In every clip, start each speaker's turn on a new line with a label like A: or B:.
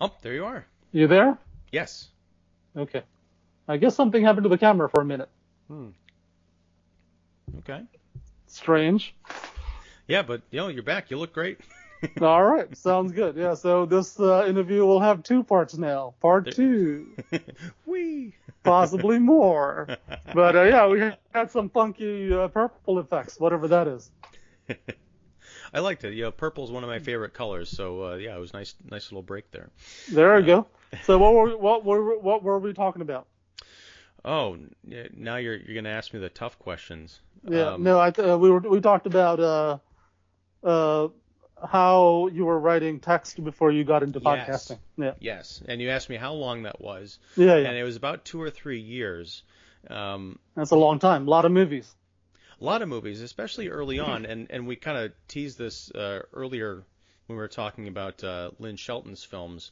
A: Oh, there you are.
B: You there?
A: Yes.
B: Okay. I guess something happened to the camera for a minute.
A: Hmm. Okay.
B: Strange.
A: Yeah, but you know, you're back. You look great.
B: All right, sounds good. Yeah, so this uh, interview will have two parts now. Part two,
A: we
B: possibly more. But uh, yeah, we had some funky uh, purple effects, whatever that is.
A: I liked it. You know, purple is one of my favorite colors, so uh, yeah, it was nice, nice little break there.
B: There we go. So what were what were what were we talking about?
A: Oh, now you're you're gonna ask me the tough questions.
B: Yeah,
A: Um,
B: no, I th- uh, we were we talked about uh uh how you were writing text before you got into
A: Yes.
B: podcasting. Yeah,
A: Yes, and you asked me how long that was,
B: yeah, yeah.
A: and it was about two or three years. Um,
B: That's a long time. A lot of movies.
A: A lot of movies, especially early on, and and we kind of teased this uh, earlier when we were talking about uh, Lynn Shelton's films.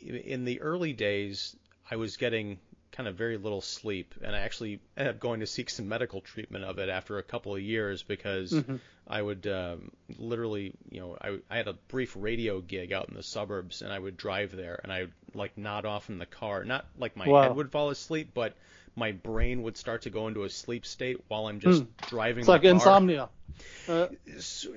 A: In the early days, I was getting kind of very little sleep, and I actually ended up going to seek some medical treatment of it after a couple of years because
B: Mhm.
A: I would um, literally, you know, I, I had a brief radio gig out in the suburbs, and I would drive there, and I would like nod off in the car, not like my
B: Wow.
A: head would fall asleep, but my brain would start to go into a sleep state while I'm just driving
B: It's like
A: car.
B: insomnia uh,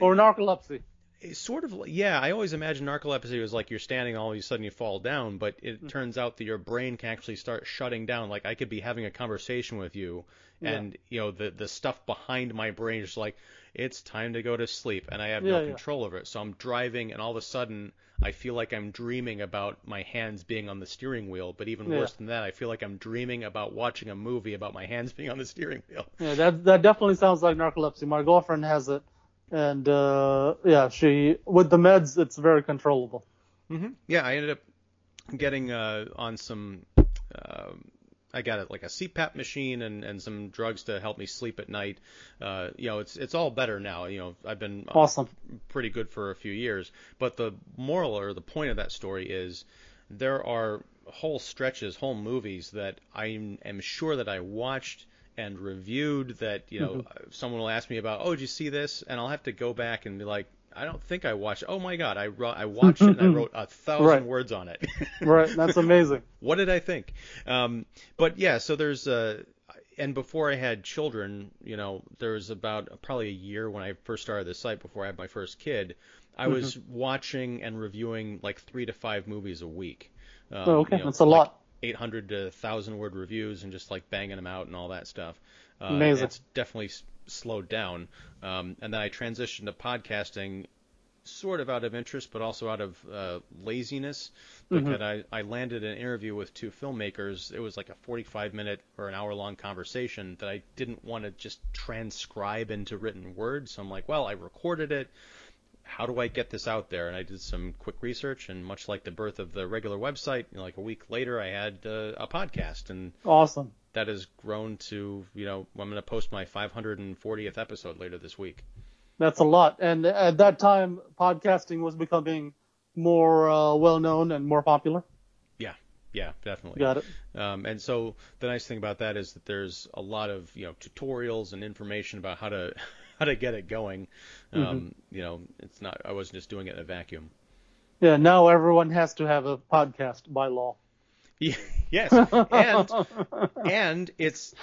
B: or narcolepsy.
A: it's sort of like- yeah i always imagine narcolepsy was like you're standing all of a sudden you fall down but it
B: Mm-hmm.
A: turns out that your brain can actually start shutting down like i could be having a conversation with you
B: Yeah.
A: and you know the the stuff behind my brain is like it's time to go to sleep and i have
B: Yeah,
A: no
B: yeah.
A: control over it so i'm driving and all of a sudden i feel like i'm dreaming about my hands being on the steering wheel but even
B: Yeah.
A: worse than that i feel like i'm dreaming about watching a movie about my hands being on the steering wheel
B: Yeah, that that definitely sounds like narcolepsy. My girlfriend has it, and uh, yeah, she with the meds, it's very controllable.
A: hmm Yeah, I ended up getting uh, on some. um I got it like a CPAP machine and, and some drugs to help me sleep at night. Uh, you know, it's it's all better now. You know, I've been
B: Awesome.
A: pretty good for a few years. But the moral or the point of that story is there are whole stretches, whole movies that I am sure that I watched and reviewed that, you know, someone will ask me about, oh, did you see this? And I'll have to go back and be like, I don't think I watched. Oh my God, I, wrote, I watched it and I wrote a thousand
B: Right.
A: words on it.
B: Right, that's amazing.
A: what did I think? Um, but yeah, so there's uh, and before I had children, you know, there was about probably a year when I first started the site before I had my first kid. I was watching and reviewing like three to five movies a week. Um,
B: Oh, okay,
A: you know,
B: that's a
A: like
B: lot.
A: 800 to 1,000 word reviews and just like banging them out and all that stuff. Uh,
B: Amazing.
A: It's definitely s- slowed down. Um, and then I transitioned to podcasting sort of out of interest, but also out of uh, laziness.
B: Mm-hmm.
A: Because I, I landed an interview with two filmmakers. It was like a 45 minute or an hour long conversation that I didn't want to just transcribe into written words. So I'm like, well, I recorded it. How do I get this out there? And I did some quick research, and much like the birth of the regular website, you know, like a week later, I had uh, a podcast, and
B: Awesome.
A: That has grown to, you know, I'm going to post my 540th episode later this week.
B: That's a lot. And at that time, podcasting was becoming more uh, well known and more popular.
A: Yeah, yeah, definitely.
B: Got it.
A: Um, and so the nice thing about that is that there's a lot of you know tutorials and information about how to how to get it going. Um, You know, it's not I wasn't just doing it in a vacuum.
B: Yeah, now everyone has to have a podcast by law.
A: Yes, and and it's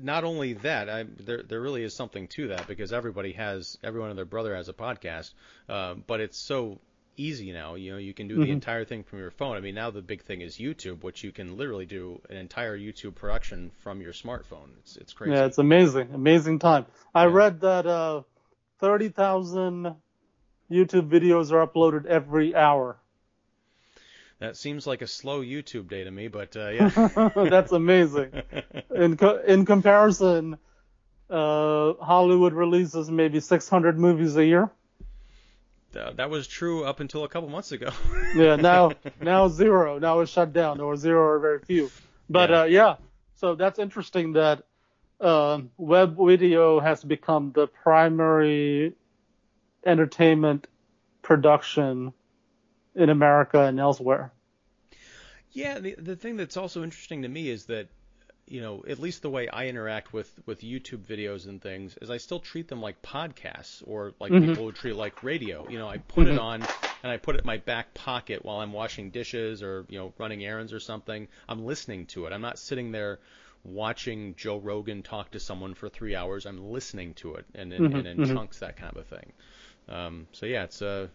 A: not only that. I, there there really is something to that because everybody has everyone and their brother has a podcast, uh, but it's so easy now. You know, you can do the entire thing from your phone. I mean, now the big thing is YouTube, which you can literally do an entire YouTube production from your smartphone. It's it's crazy.
B: Yeah, it's amazing. Amazing time. I
A: Yeah.
B: read that uh, 30,000 YouTube videos are uploaded every hour.
A: That seems like a slow YouTube day to me, but uh, yeah.
B: That's amazing. In, co- in comparison, uh, Hollywood releases maybe 600 movies a year.
A: Th- that was true up until a couple months ago.
B: Yeah, now now zero. Now it's shut down, or zero or very few. But
A: Yeah.
B: uh, yeah, so that's interesting that um, web video has become the primary entertainment production in America and elsewhere.
A: Yeah, the the thing that's also interesting to me is that you know, at least the way I interact with with YouTube videos and things is I still treat them like podcasts or like
B: Mhm.
A: people would treat like radio. You know, I put it
B: Mhm.
A: on and I put it in my back pocket while I'm washing dishes or you know running errands or something. I'm listening to it. I'm not sitting there watching Joe Rogan talk to someone for three hours. I'm listening to it and in,
B: Mhm,
A: and in
B: mhm.
A: chunks, that kind of a thing. Um, so yeah, it's a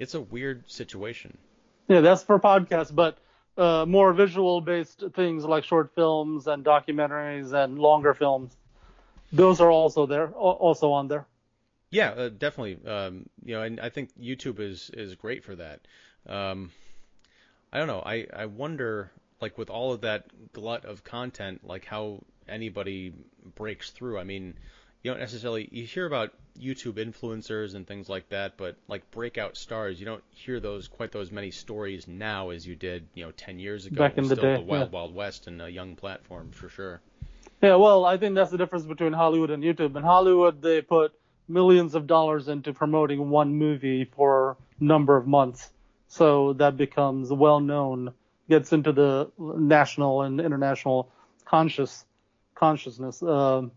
A: it's a weird situation.
B: Yeah, that's for podcasts, but uh, more visual based things like short films and documentaries and longer films, those are also there, also on there.
A: Yeah, uh, definitely. Um, you know, and I think YouTube is is great for that. Um, I don't know. I I wonder, like, with all of that glut of content, like how anybody breaks through. I mean, you don't necessarily you hear about YouTube influencers and things like that, but like breakout stars, you don't hear those quite those many stories now as you did, you know, 10 years ago.
B: Back in the day,
A: the wild
B: yeah.
A: wild west and a young platform for sure.
B: Yeah, well, I think that's the difference between Hollywood and YouTube. In Hollywood, they put millions of dollars into promoting one movie for a number of months, so that becomes well known, gets into the national and international conscious consciousness. Um,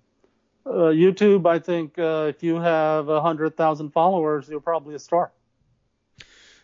B: uh, YouTube, I think, uh, if you have a hundred thousand followers, you're probably a star.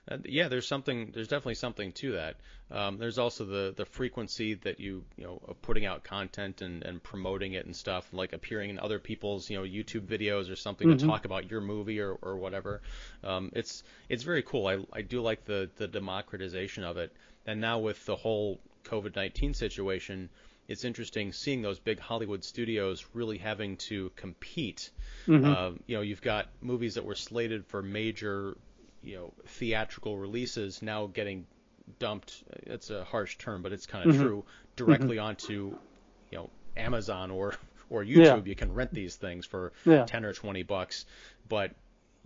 A: Uh, yeah, there's something. There's definitely something to that. Um, there's also the the frequency that you you know of putting out content and, and promoting it and stuff, like appearing in other people's you know YouTube videos or something to
B: Mhm.
A: talk about your movie or, or whatever. Um, it's it's very cool. I I do like the the democratization of it. And now with the whole COVID-19 situation, it's interesting seeing those big Hollywood studios really having to compete
B: Mhm.
A: um, you know, you've got movies that were slated for major, you know, theatrical releases now getting dumped. It's a harsh term, but it's kind of
B: Mhm.
A: true. Directly onto, you know, Amazon or or YouTube. You can rent these things for
B: Yeah.
A: ten or twenty bucks, but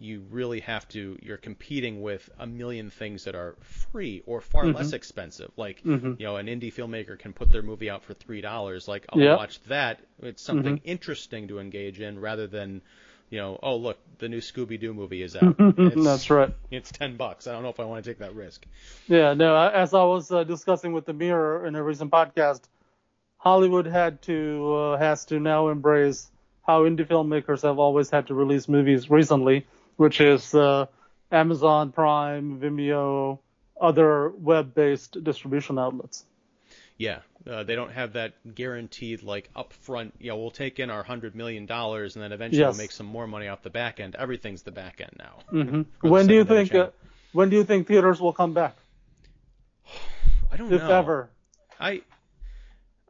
A: you really have to. You're competing with a million things that are free or far
B: Mhm.
A: less expensive. Like
B: Mhm.
A: you know, an indie filmmaker can put their movie out for three dollars. Like I'll
B: Yeah.
A: watch that. It's something
B: Mm-hmm.
A: interesting to engage in rather than, you know, oh look, the new Scooby Doo movie is out.
B: That's right.
A: It's ten bucks. I don't know if I want to take that risk.
B: Yeah, no, as I was uh, discussing with the Mirror in a recent podcast, Hollywood had to uh, has to now embrace how indie filmmakers have always had to release movies recently, which is uh, Amazon Prime, Vimeo, other web-based distribution outlets.
A: Yeah, uh, they don't have that guaranteed like upfront. You know, we'll take in our hundred million dollars and then eventually
B: Yes.
A: we'll make some more money off the back end. Everything's the back end now.
B: hmm When do you think uh, when do you think theaters will come back,
A: I don't
B: if
A: know.
B: ever?
A: I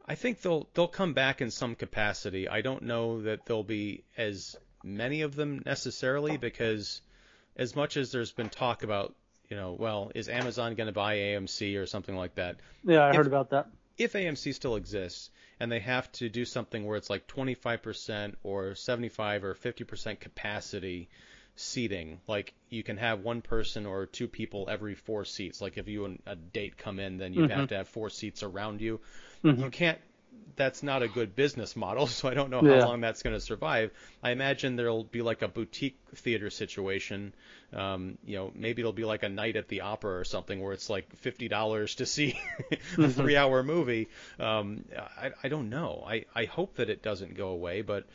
A: I think they'll they'll come back in some capacity. I don't know that they'll be as many of them necessarily because as much as there's been talk about, you know, well, is Amazon going to buy AMC or something like that?
B: Yeah, I
A: If-
B: heard about that.
A: If AMC still exists and they have to do something where it's like 25% or 75 or 50% capacity seating, like you can have one person or two people every four seats. Like if you and a date come in, then you
B: Mhm.
A: have to have four seats around you
B: Mhm.
A: you can't that's not a good business model so i don't know
B: Yeah.
A: how long that's going to survive i imagine there'll be like a boutique theater situation um, you know maybe it'll be like a night at the opera or something where it's like $50 to see a
B: Mhm.
A: three hour movie um, I, I don't know I, I hope that it doesn't go away but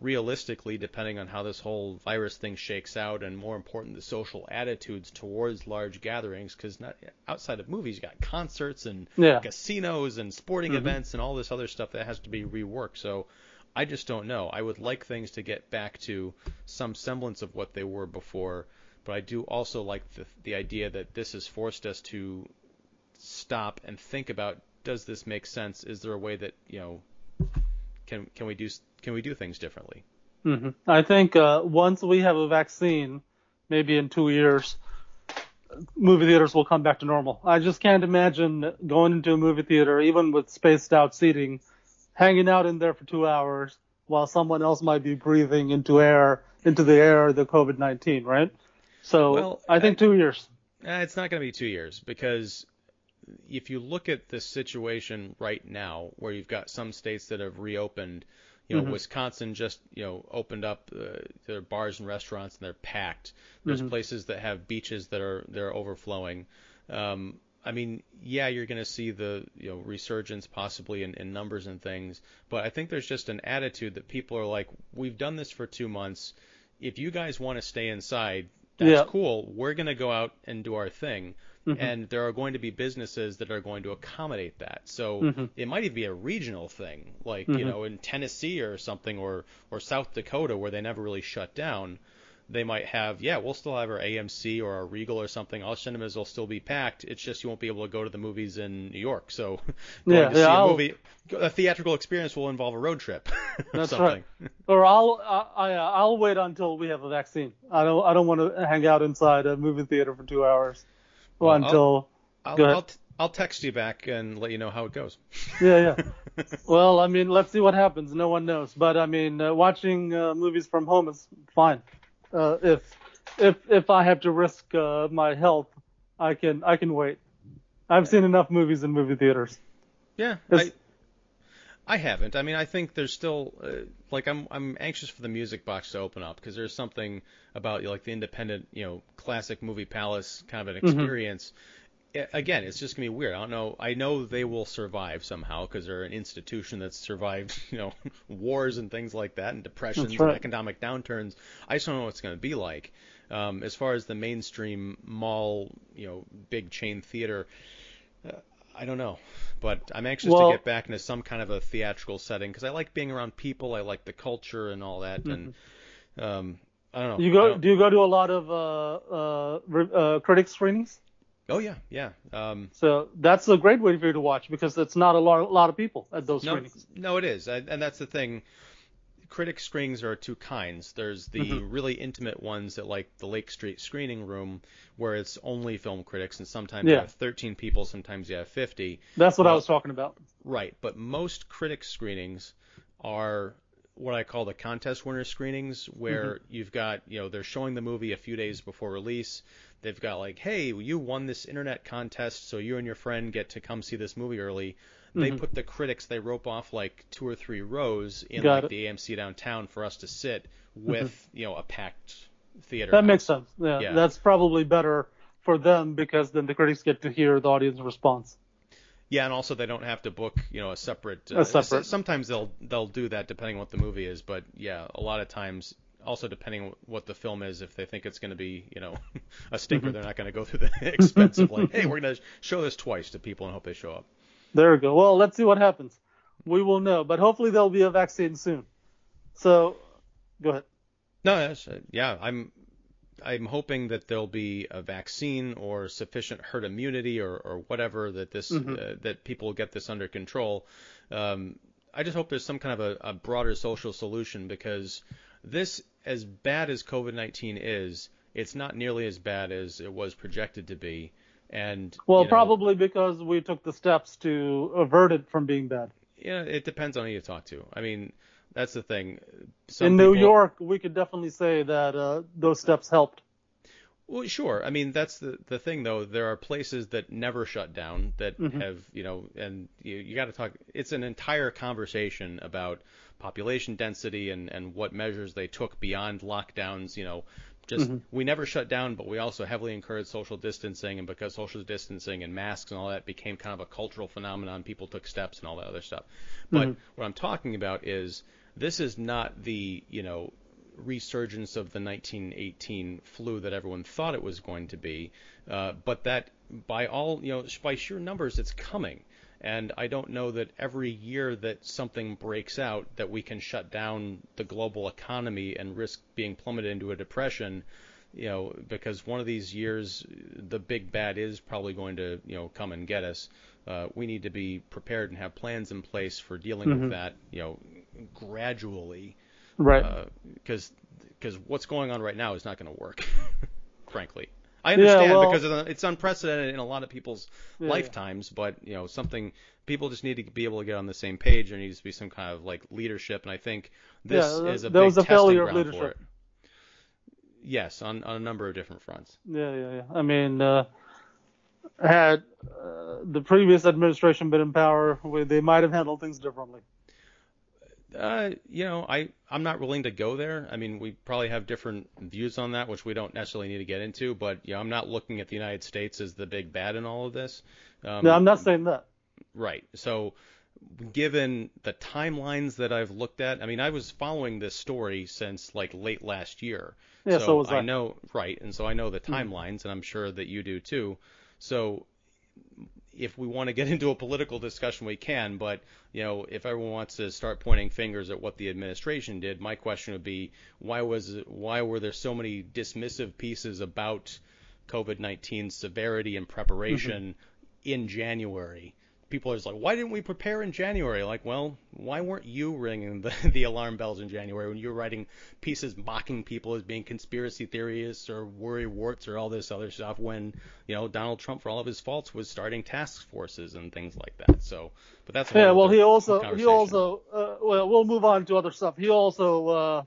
A: realistically depending on how this whole virus thing shakes out and more important the social attitudes towards large gatherings because outside of movies you got concerts and
B: Yeah.
A: casinos and sporting
B: Mhm.
A: events and all this other stuff that has to be reworked. So I just don't know. I would like things to get back to some semblance of what they were before, but I do also like the the idea that this has forced us to stop and think about does this make sense? Is there a way that, you know, can can we do can we do things differently?
B: hmm I think uh, once we have a vaccine, maybe in two years, movie theaters will come back to normal. I just can't imagine going into a movie theater, even with spaced out seating, hanging out in there for two hours while someone else might be breathing into air, into the air, the COVID-19, right? So
A: Well,
B: I think
A: I-
B: two years.
A: Uh, it's not going to be two years because if you look at the situation right now, where you've got some states that have reopened, you know,
B: Mhm.
A: Wisconsin just you know opened up uh, their bars and restaurants and they're packed. There's
B: Mhm.
A: places that have beaches that are they're overflowing. Um, I mean, yeah, you're going to see the you know resurgence possibly in, in numbers and things, but I think there's just an attitude that people are like, we've done this for two months. If you guys want to stay inside, that's
B: Yeah.
A: cool. We're going to go out and do our thing.
B: Mhm.
A: And there are going to be businesses that are going to accommodate that. So
B: Mhm.
A: it might even be a regional thing, like you
B: Mhm.
A: know in Tennessee or something, or or South Dakota where they never really shut down. They might have, yeah, we'll still have our AMC or our Regal or something. All cinemas will still be packed. It's just you won't be able to go to the movies in New York. So going
B: Yeah,
A: to see
B: yeah,
A: a
B: I'll-
A: movie, a theatrical experience will involve a road trip. or
B: That's
A: something.
B: right. Or I'll I, I I'll wait until we have a vaccine. I don't I don't want to hang out inside a movie theater for two hours.
A: Well, I'll-
B: until
A: I'll,
B: ahead.
A: I'll, t- I'll text you back and let you know how it goes.
B: yeah yeah. well, I mean, let's see what happens. No one knows. But I mean, uh, watching uh, movies from home is fine. Uh, if if if I have to risk uh, my health, I can I can wait. I've seen enough movies in movie theaters.
A: Yeah, I, I haven't. I mean, I think there's still uh, like I'm I'm anxious for the music box to open up because there's something about you like the independent, you know, classic movie palace kind of an experience. I- Again, it's just gonna be weird. I don't know. I know they will survive somehow because they're an institution that's survived, you know, wars and things like that, and depressions
B: right.
A: and economic downturns. I just don't know what it's gonna be like. Um, as far as the mainstream mall, you know, big chain theater, uh, I don't know, but I'm anxious
B: Well-
A: to get back into some kind of a theatrical setting because I like being around people. I like the culture and all that, and um, I don't know.
B: You go? Do you go to a lot of uh, uh, uh, critic screenings?
A: oh yeah, yeah. Um,
B: So that's a great way for you to watch because it's not a lot, lot of people at those
A: no,
B: screenings.
A: no, it is, I, and that's the thing. Critic screenings are two kinds. There's the
B: Mm-hmm.
A: really intimate ones that like the Lake Street screening room, where it's only film critics, and sometimes
B: Yeah.
A: you have 13 people, sometimes you have 50.
B: That's what I was talking about.
A: Right, but most critic screenings are what I call the contest winner screenings, where you've got, you know, they're showing the movie a few days before release. They've got like, hey, you won this internet contest, so you and your friend get to come see this movie early. They mm-hmm. put the critics, they rope off like two or three rows in
B: Got
A: like
B: it.
A: the AMC downtown for us to sit mm-hmm. with, you know, a packed theater.
B: That makes sense. Yeah,
A: Yeah.
B: that's probably better for them because then the critics get to hear the audience response.
A: Yeah, and also they don't have to book, you know, a separate.
B: A uh,
A: separate. Sometimes they'll they'll do that depending on what the movie is, but yeah, a lot of times also depending on what the film is, if they think it's going to be, you know, a stinker, mm-hmm. they're not going to go through the expense of like, hey, we're going to show this twice to people and hope they show up.
B: There we go. Well, let's see what happens. We will know, but hopefully there'll be a vaccine soon. So, go ahead.
A: No, that's, uh, yeah, I'm I'm hoping that there'll be a vaccine or sufficient herd immunity or, or whatever that this uh, that people get this under control. Um, I just hope there's some kind of a, a broader social solution because this, as bad as COVID-19 is, it's not nearly as bad as it was projected to be. And
B: Well,
A: you know,
B: probably because we took the steps to avert it from being bad.
A: yeah, it depends on who you talk to. I mean, that's the thing. Some
B: In New
A: people-
B: York, we could definitely say that uh, those steps helped.
A: Well, sure. I mean, that's the the thing, though. There are places that never shut down that
B: Mm-hmm.
A: have, you know, and you, you got to talk. It's an entire conversation about population density and and what measures they took beyond lockdowns. You know, just
B: Mm-hmm.
A: we never shut down, but we also heavily encouraged social distancing, and because social distancing and masks and all that became kind of a cultural phenomenon, people took steps and all that other stuff. But
B: Mm-hmm.
A: what I'm talking about is this is not the, you know, resurgence of the 1918 flu that everyone thought it was going to be, uh, but that by all you know by sheer numbers it's coming. And I don't know that every year that something breaks out that we can shut down the global economy and risk being plummeted into a depression. You know, because one of these years the big bad is probably going to you know come and get us. Uh, we need to be prepared and have plans in place for dealing with that. You know, gradually
B: Right.
A: because because what's going on right now is not going to work, frankly. I understand
B: well-
A: because it's unprecedented in a lot of people's
B: Yeah,
A: lifetimes, but you know something people just need to be able to get on the same page. There needs to be some kind of like leadership, and I think this
B: Yeah,
A: is a
B: there
A: big
B: was a
A: testing
B: failure of leadership.
A: it. Yes, on on a number of different fronts.
B: Yeah, yeah, yeah. I mean, uh, had uh, the previous administration been in power, they might have handled things differently.
A: Uh, you know, I I'm not willing to go there. I mean, we probably have different views on that, which we don't necessarily need to get into. But you know, I'm not looking at the United States as the big bad in all of this.
B: Um, no, I'm not saying that.
A: Right. So, given the timelines that I've looked at, I mean, I was following this story since like late last year.
B: Yeah, so, so was I.
A: I know, right, and so I know the hmm. timelines, mm-hmm. and I'm sure that you do too. So if we want to get into a political discussion, we can. But you know, if everyone wants to start pointing fingers at what the administration did, my question would be, why was it, why were there so many dismissive pieces about COVID-19 severity and preparation mm-hmm. in January? People are just like, why didn't we prepare in January? Like, well, why weren't you ringing the, the alarm bells in January when you were writing pieces mocking people as being conspiracy theorists or worry warts or all this other stuff when, you know, Donald Trump, for all of his faults, was starting task forces and things like that. So, but that's
B: yeah. Well, he also he also uh, well, we'll move on to other stuff. He also uh,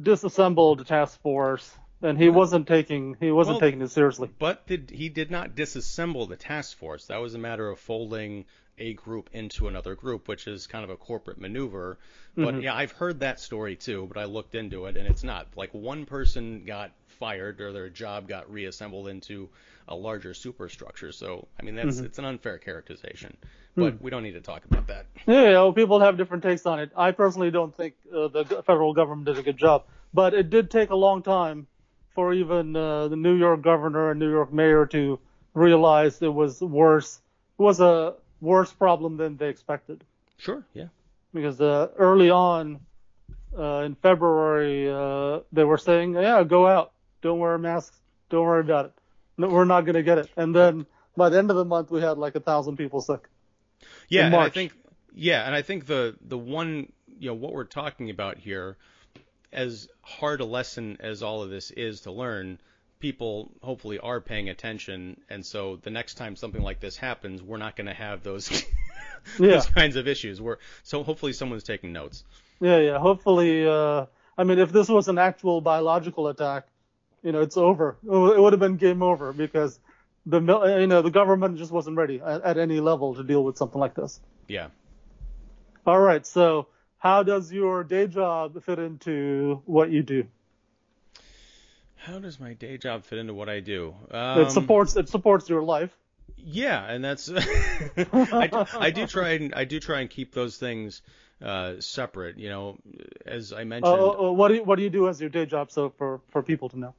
B: disassembled the task force and he wasn't taking he wasn't well, taking it seriously.
A: But did he did not disassemble the task force? That was a matter of folding a group into another group, which is kind of a corporate maneuver. But mm-hmm. yeah, I've heard that story too, but I looked into it and it's not. Like one person got fired or their job got reassembled into a larger superstructure. So I mean that's mm-hmm. it's an unfair characterization. But mm. we don't need to talk about that.
B: Yeah, yeah well, people have different takes on it. I personally don't think uh, the federal government did a good job, but it did take a long time for even uh, the New York governor and New York mayor to realize it was worse. It was a worse problem than they expected.
A: Sure. Yeah.
B: Because uh, early on uh, in February, uh, they were saying, "Yeah, go out, don't wear masks, don't worry about it. No, we're not going to get it." And then by the end of the month, we had like a thousand people sick.
A: Yeah, and I think yeah, and I think the the one you know what we're talking about here as hard a lesson as all of this is to learn, people hopefully are paying attention, and so the next time something like this happens, we're not going to have those those kinds of issues. We're so hopefully someone's taking notes.
B: Yeah, yeah. Hopefully, uh, I mean, if this was an actual biological attack, you know, it's over. It would have been game over because the you know the government just wasn't ready at, at any level to deal with something like this.
A: Yeah.
B: All right, so how does your day job fit into what you do?
A: How does my day job fit into what I do?
B: Um, it supports it supports your life.
A: Yeah, and that's I, do, I do try and I do try and keep those things uh, separate. You know, as I mentioned.
B: Uh, uh, what do you, what do you do as your day job? So for for people to know.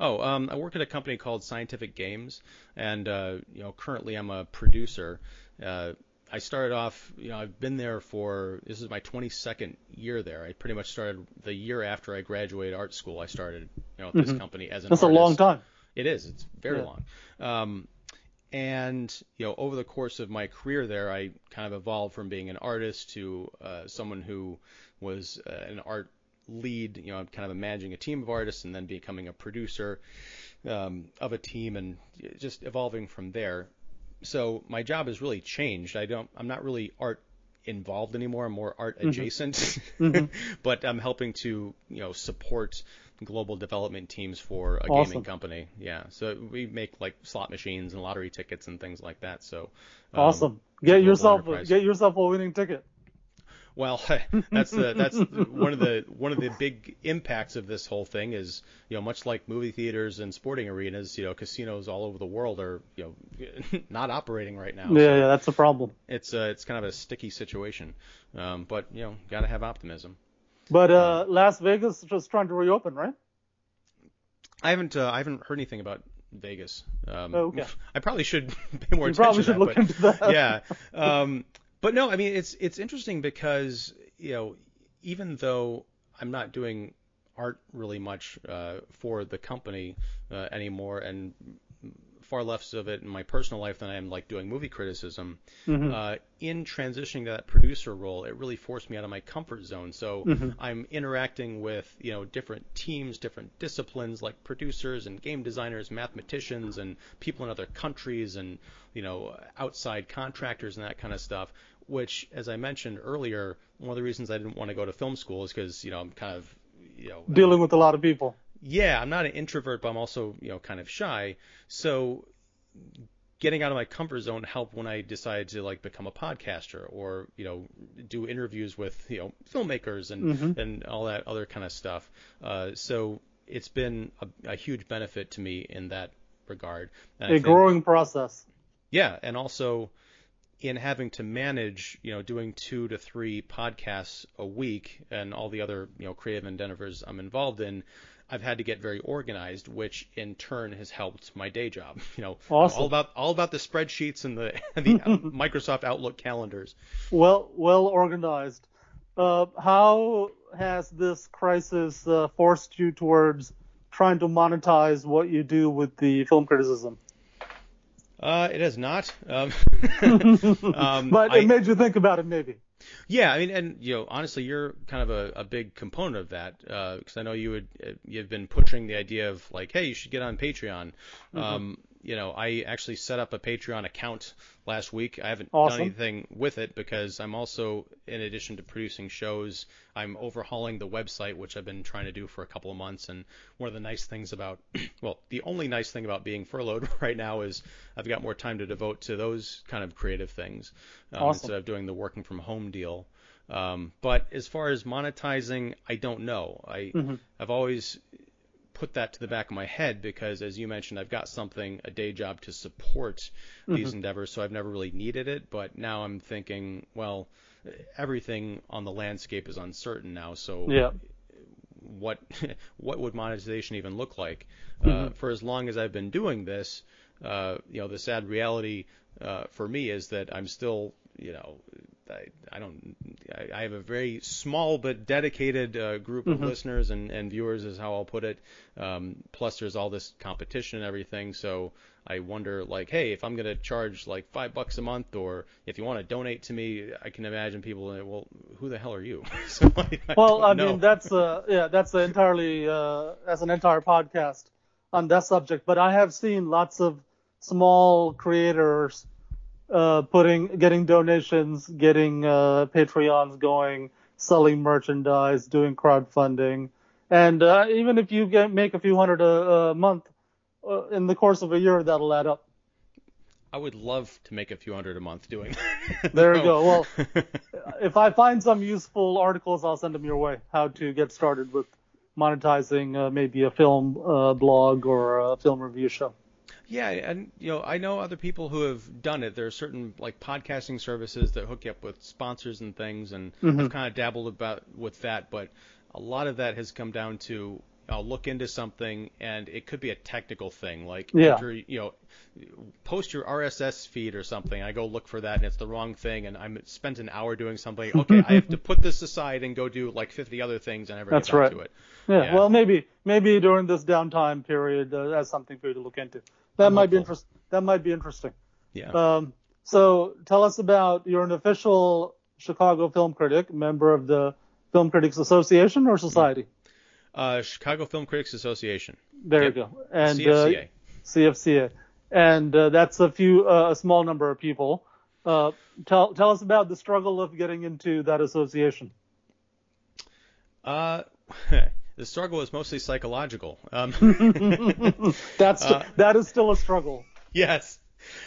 A: Oh, um, I work at a company called Scientific Games, and uh, you know, currently I'm a producer. Uh, I started off, you know, I've been there for this is my 22nd year there. I pretty much started the year after I graduated art school. I started, you know, this mm-hmm. company as an
B: That's
A: artist.
B: a long time.
A: It is. It's very yeah. long. Um, and you know, over the course of my career there, I kind of evolved from being an artist to uh, someone who was uh, an art lead. You know, kind of managing a team of artists, and then becoming a producer um, of a team, and just evolving from there so my job has really changed. I don't. I'm not really art involved anymore. I'm more art mm-hmm. adjacent, mm-hmm. but I'm helping to you know support global development teams for a awesome. gaming company. Yeah, so we make like slot machines and lottery tickets and things like that. So
B: um, awesome. Get yourself enterprise. get yourself a winning ticket.
A: Well, that's the that's one of the one of the big impacts of this whole thing is you know much like movie theaters and sporting arenas, you know casinos all over the world are you know not operating right now.
B: Yeah, so yeah, that's the problem.
A: It's uh, it's kind of a sticky situation, um, but you know got to have optimism.
B: But uh, Las Vegas is just trying to reopen, right?
A: I haven't uh, I haven't heard anything about Vegas. Um,
B: oh, okay.
A: I probably should pay more
B: you
A: attention.
B: Probably should
A: that,
B: look
A: but,
B: into that.
A: yeah. Um, but no, I mean it's it's interesting because you know even though I'm not doing art really much uh, for the company uh, anymore, and far less of it in my personal life than I am like doing movie criticism. Mm-hmm. Uh, in transitioning to that producer role, it really forced me out of my comfort zone. So mm-hmm. I'm interacting with you know different teams, different disciplines like producers and game designers, mathematicians, and people in other countries, and you know outside contractors and that kind of stuff. Which, as I mentioned earlier, one of the reasons I didn't want to go to film school is because you know I'm kind of you know
B: dealing with a lot of people
A: yeah, I'm not an introvert, but I'm also, you know, kind of shy. So getting out of my comfort zone helped when I decided to like become a podcaster or you know do interviews with you know filmmakers and
B: Mhm.
A: and all that other kind of stuff. Uh, so it's been a, a huge benefit to me in that regard. And
B: A
A: think-
B: growing process.
A: yeah, and also in having to manage, you know, doing two to three podcasts a week and all the other, you know, creative endeavors I'm involved in, I've had to get very organized, which in turn has helped my day job. You know,
B: Awesome.
A: all about all about the spreadsheets and the the Microsoft Outlook calendars.
B: Well, well organized. Uh, how has this crisis uh, forced you towards trying to monetize what you do with the film criticism?
A: Uh, it has not. Um, um,
B: but
A: I-
B: it made you think about it, maybe.
A: Yeah, I mean, and you know, honestly, you're kind of a, a big component of that because I know you would uh, you've been pushing the idea of like, hey, you should get on Patreon.
B: Mm-hmm.
A: Um, you know, I actually set up a Patreon account last week. I haven't
B: Awesome.
A: done anything with it because I'm also, in addition to producing shows, I'm overhauling the website, which I've been trying to do for a couple of months. And one of the nice things about, well, the only nice thing about being furloughed right now is I've got more time to devote to those kind of creative things um,
B: Awesome.
A: instead of doing the working from home deal. Um, but as far as monetizing, I don't know. I
B: Mhm.
A: I've always put that to the back of my head because, as you mentioned, I've got something, a day job to support these endeavors, so I've never really needed it. But now I'm thinking, well, everything on the landscape is uncertain now, so
B: Yeah.
A: what what would monetization even look like? Uh, for as long as I've been doing this, uh, you know, the sad reality uh, for me is that I'm still, you know, I, I don't, I, I have a very small but dedicated uh, group of listeners and, and viewers, is how I'll put it. Um, plus, there's all this competition and everything, so I wonder, like, hey, if I'm gonna charge like five bucks a month, or if you want to donate to me, I can imagine people, well, who the hell are you? so I,
B: Well, I
A: know.
B: mean, that's uh, yeah, that's a entirely uh, that's an entire podcast on that subject. But I have seen lots of small creators uh, putting, getting donations, getting uh, Patreons going, selling merchandise, doing crowdfunding, and uh, even if you get make a few hundred a, a month uh, in the course of a year, that'll add up.
A: I would love to make a few hundred a month doing that.
B: There you go. Well, if I find some useful articles, I'll send them your way. How to get started with monetizing uh, maybe a film uh, blog or a film review show.
A: Yeah, and you know, I know other people who have done it. There are certain like podcasting services that hook you up with sponsors and things, and
B: Mm-hmm.
A: I've kind of dabbled about with that. But a lot of that has come down to I'll look into something, and it could be a technical thing, like
B: Yeah.
A: you know, post your RSS feed or something. I go look for that, and it's the wrong thing, and I'm spent an hour doing something. Okay, I have to put this aside and go do like 50 other things, and never
B: That's
A: get back
B: right.
A: to it.
B: Yeah,
A: Yeah.
B: well, maybe maybe during this downtime period, uh, that's something for you to look into. That
A: I'm
B: might be
A: hopeful.
B: interest. That might be interesting.
A: Yeah.
B: Um, so tell us about you're an official Chicago film critic, member of the Film Critics Association or Society.
A: Uh, Chicago Film Critics Association,
B: There
A: Yep.
B: you go. And
A: CFCA.
B: Uh, CFCA, and uh, that's a few uh, a small number of people. Uh, tell tell us about the struggle of getting into that association.
A: Uh, the struggle is mostly psychological. Um,
B: That's
A: Uh,
B: that is still a struggle.
A: yes.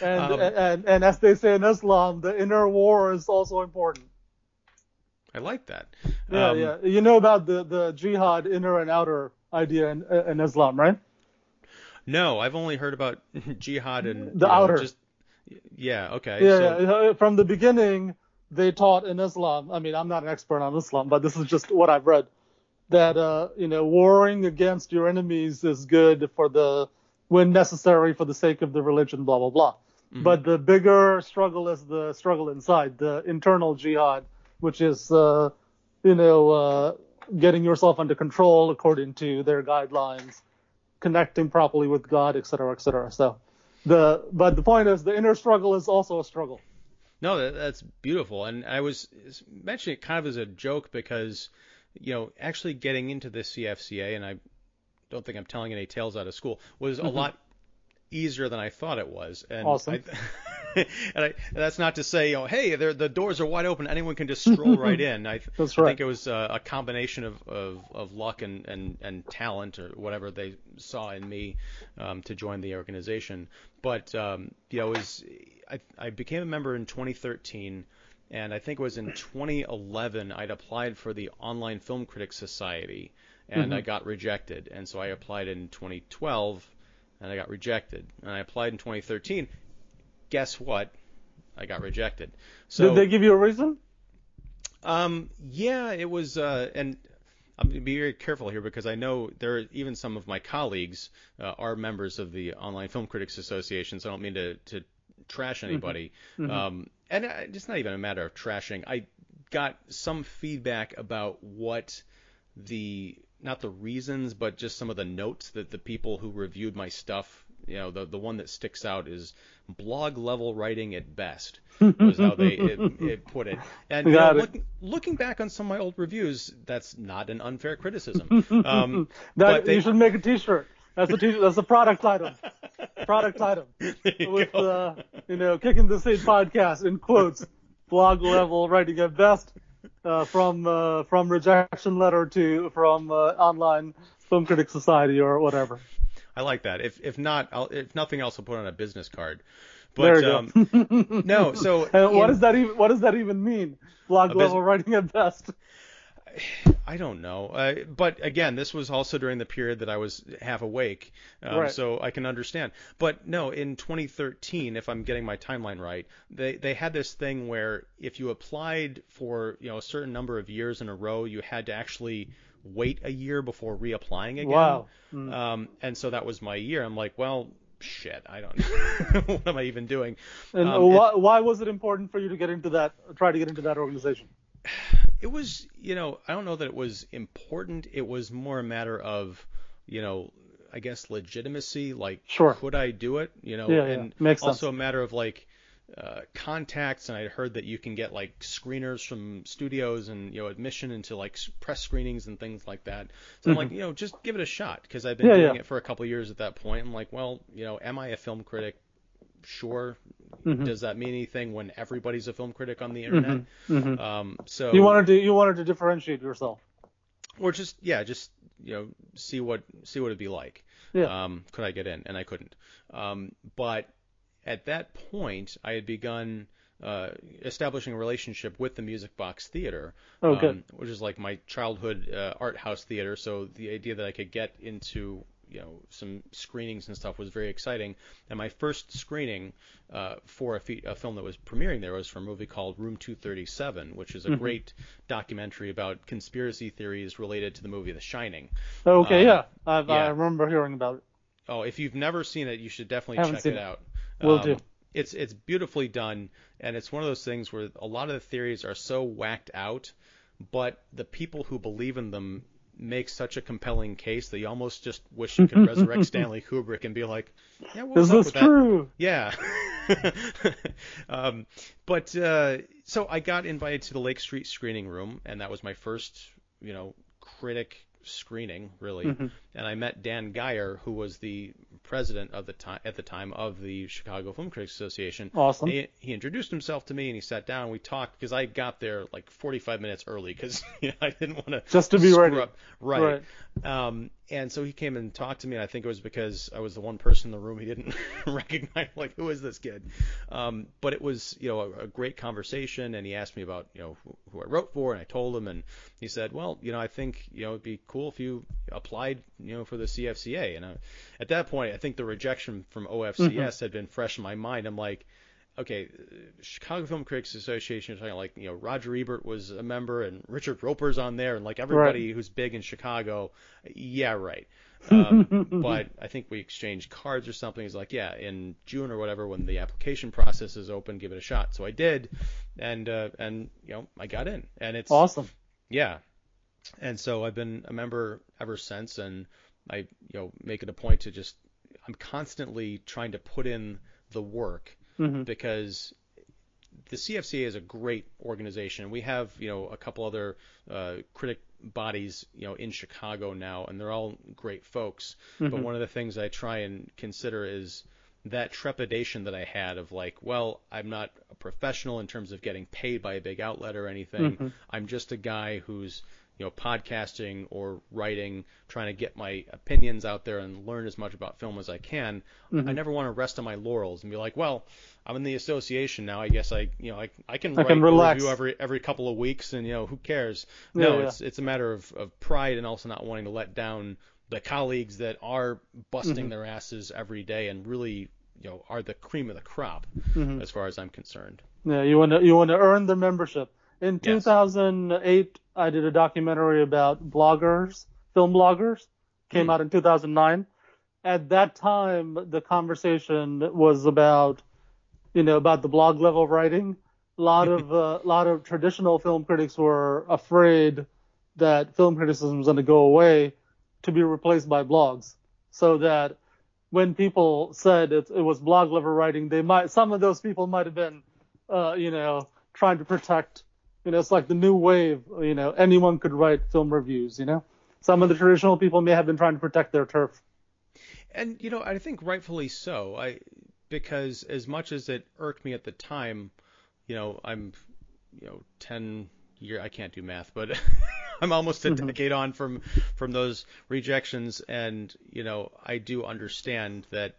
B: And,
A: Um,
B: and and as they say in Islam, the inner war is also important.
A: I like that.
B: Yeah,
A: Um,
B: yeah. You know about the the jihad inner and outer idea in, in Islam, right?
A: No, I've only heard about jihad and
B: The
A: you know,
B: outer.
A: Just, yeah. Okay.
B: Yeah,
A: so,
B: yeah. From the beginning, they taught in Islam. I mean, I'm not an expert on Islam, but this is just what I've read. That uh, you know, warring against your enemies is good for the when necessary for the sake of the religion, blah blah blah. But the bigger struggle is the struggle inside, the internal jihad, which is uh, you know uh, getting yourself under control according to their guidelines, connecting properly with God, et cetera, et cetera. So the but the point is the inner struggle is also a struggle.
A: No, that, that's beautiful. And I was mentioning it kind of as a joke because, you know, actually getting into the CFCA, and I don't think I'm telling any tales out of school, was a lot easier than I thought it was. And
B: Awesome.
A: I, and, I, and that's not to say, you know, hey, the doors are wide open, anyone can just stroll right in. I,
B: that's
A: I think it was uh, a combination of, of, of luck and, and, and talent or whatever they saw in me um, to join the organization. But um, you know, it was I, I became a member in 2013 and I think it was in 2011 I'd applied for the Online Film Critics Society, and
B: Mm-hmm.
A: I got rejected. And so I applied in 2012, and I got rejected. And I applied in 2013. Guess what? I got rejected. So
B: Did they give you a reason?
A: um, yeah, it was, uh, and I'm going to be very careful here because I know there are even some of my colleagues uh, are members of the Online Film Critics Association, so I don't mean to, to trash anybody. Um, and uh, it's not even a matter of trashing. I got some feedback about what the not the reasons, but just some of the notes that the people who reviewed my stuff, you know, the the one that sticks out is blog level writing at best was how they it, it put it. And you know,
B: it.
A: looking, looking back on some of my old reviews, that's not an unfair criticism. Um,
B: That
A: they-
B: you should make a T-shirt. That's a T-shirt. That's a product item. Product item
A: you
B: with uh, you know, kicking the seat podcast in quotes, blog level writing at best, uh, from uh, from rejection letter to from uh, online film critic society or whatever.
A: I like that. If if not, I'll, if nothing else, I'll put on a business card.
B: There
A: But
B: you
A: um,
B: go.
A: no, so
B: And what does that even what does that even mean? Blog
A: A bus-
B: level writing at best.
A: I don't know. Uh, but again, this was also during the period that I was half awake, um,
B: Right.
A: so I can understand. But no, in 2013, if I'm getting my timeline right, they they had this thing where if you applied for you know a certain number of years in a row, you had to actually wait a year before reapplying again.
B: Wow.
A: Um, and so that was my year. I'm like, well, shit, I don't. what am I even doing?
B: And
A: Um,
B: why, why was it important for you to get into that? Try to get into that organization.
A: it was you know i don't know that it was important it was more a matter of you know i guess legitimacy like
B: Sure.
A: could i do it you know
B: Yeah, yeah.
A: and
B: Makes
A: also
B: sense.
A: a matter of like uh, contacts and i heard that you can get like screeners from studios and you know admission into like press screenings and things like that so i'm like you know just give it a shot because i've been
B: Mm-hmm. Yeah,
A: doing
B: yeah.
A: it for a couple of years at that point i'm like well you know am i a film critic sure
B: Mm-hmm.
A: does that mean anything when everybody's a film critic on the internet um so
B: Mm-hmm. You wanted to you wanted to differentiate yourself.
A: or just yeah, just you know, see what see what it'd be like.
B: Yeah.
A: Um, could I get in? And I couldn't. Um, but at that point, I had begun uh, establishing a relationship with the Music Box Theater,
B: Oh,
A: um, which is like my childhood uh, art house theater. So the idea that I could get into you know some screenings and stuff was very exciting. And my first screening uh, for a, fe- a film that was premiering there was for a movie called Room 237, which is a
B: Mm-hmm.
A: great documentary about conspiracy theories related to the movie The Shining.
B: Okay,
A: Um,
B: yeah. I've, I remember hearing about it.
A: Oh, if you've never seen it, you should definitely check it
B: it.
A: out.
B: Will
A: Um,
B: do.
A: It's it's beautifully done, and it's one of those things where a lot of the theories are so whacked out, but the people who believe in them make such a compelling case that you almost just wish you could resurrect Stanley Kubrick and be like, yeah, what was
B: Is this
A: with that?
B: true?
A: Yeah. um, but uh, so I got invited to the Lake Street screening room, and that was my first, you know, critic screening really.
B: Mm-hmm.
A: And I met Dann Gire, who was the president of the time at the time of the Chicago Film Critics Association.
B: Awesome.
A: He, he introduced himself to me, and he sat down. and We talked because I got there like 45 minutes early because I didn't want to
B: Just to be ready.
A: Up. Right. Um, and so he came and talked to me. And I think it was because I was the one person in the room he didn't recognize. Like, who is this kid? Um, but it was, you know, a, a great conversation. And he asked me about, you know, who, who I wrote for, and I told him, and he said, well, you know, I think, you know, it'd be cool if you applied, you know, for the CFCA. And I, at that point, I think the rejection from OFCS had been fresh in my mind. I'm like, okay, uh, Chicago Film Critics Association talking like you know Roger Ebert was a member and Richard Roeper's on there and like everybody who's big in Chicago, yeah, right. Um, but I think we exchanged cards or something. He's like, yeah, in June or whatever when the application process is open, give it a shot. So I did, and uh, and you know I got in, and it's
B: Awesome.
A: yeah. And so I've been a member ever since, and I, you know, make it a point to just, I'm constantly trying to put in the work
B: Mm-hmm.
A: because the CFCA is a great organization. We have, you know, a couple other uh, critic bodies, you know, in Chicago now, and they're all great folks. But one of the things I try and consider is that trepidation that I had of like, well, I'm not a professional in terms of getting paid by a big outlet or anything.
B: Mm-hmm.
A: I'm just a guy who's you know podcasting or writing, trying to get my opinions out there and learn as much about film as I can.
B: Mm-hmm.
A: I never want to rest on my laurels and be like, well, I'm in the association now. I guess I you know I, I can
B: I
A: write
B: can relax.
A: review every every couple of weeks and you know who cares. No,
B: Yeah, yeah.
A: it's it's a matter of, of pride and also not wanting to let down the colleagues that are busting
B: Mm-hmm.
A: their asses every day and really you know are the cream of the crop
B: Mm-hmm.
A: as far as I'm concerned.
B: Yeah, you want to you want to earn the membership. In
A: Yes.
B: 2008, I did a documentary about bloggers, film bloggers. Came
A: Hmm.
B: out in 2009. At that time, the conversation was about, you know, about the blog level writing. A lot of uh, lot of traditional film critics were afraid that film criticism was going to go away to be replaced by blogs, so that when people said it, it was blog level writing, they might some of those people might have been, uh, you know, trying to protect. You know, it's like the new wave. You know, anyone could write film reviews. You know, some of the traditional people may have been trying to protect their turf.
A: And you know, I think rightfully so. I because as much as it irked me at the time, you know, I'm you know, 10 year I can't do math, but I'm almost a mm-hmm. decade on from from those rejections and, you know, I do understand that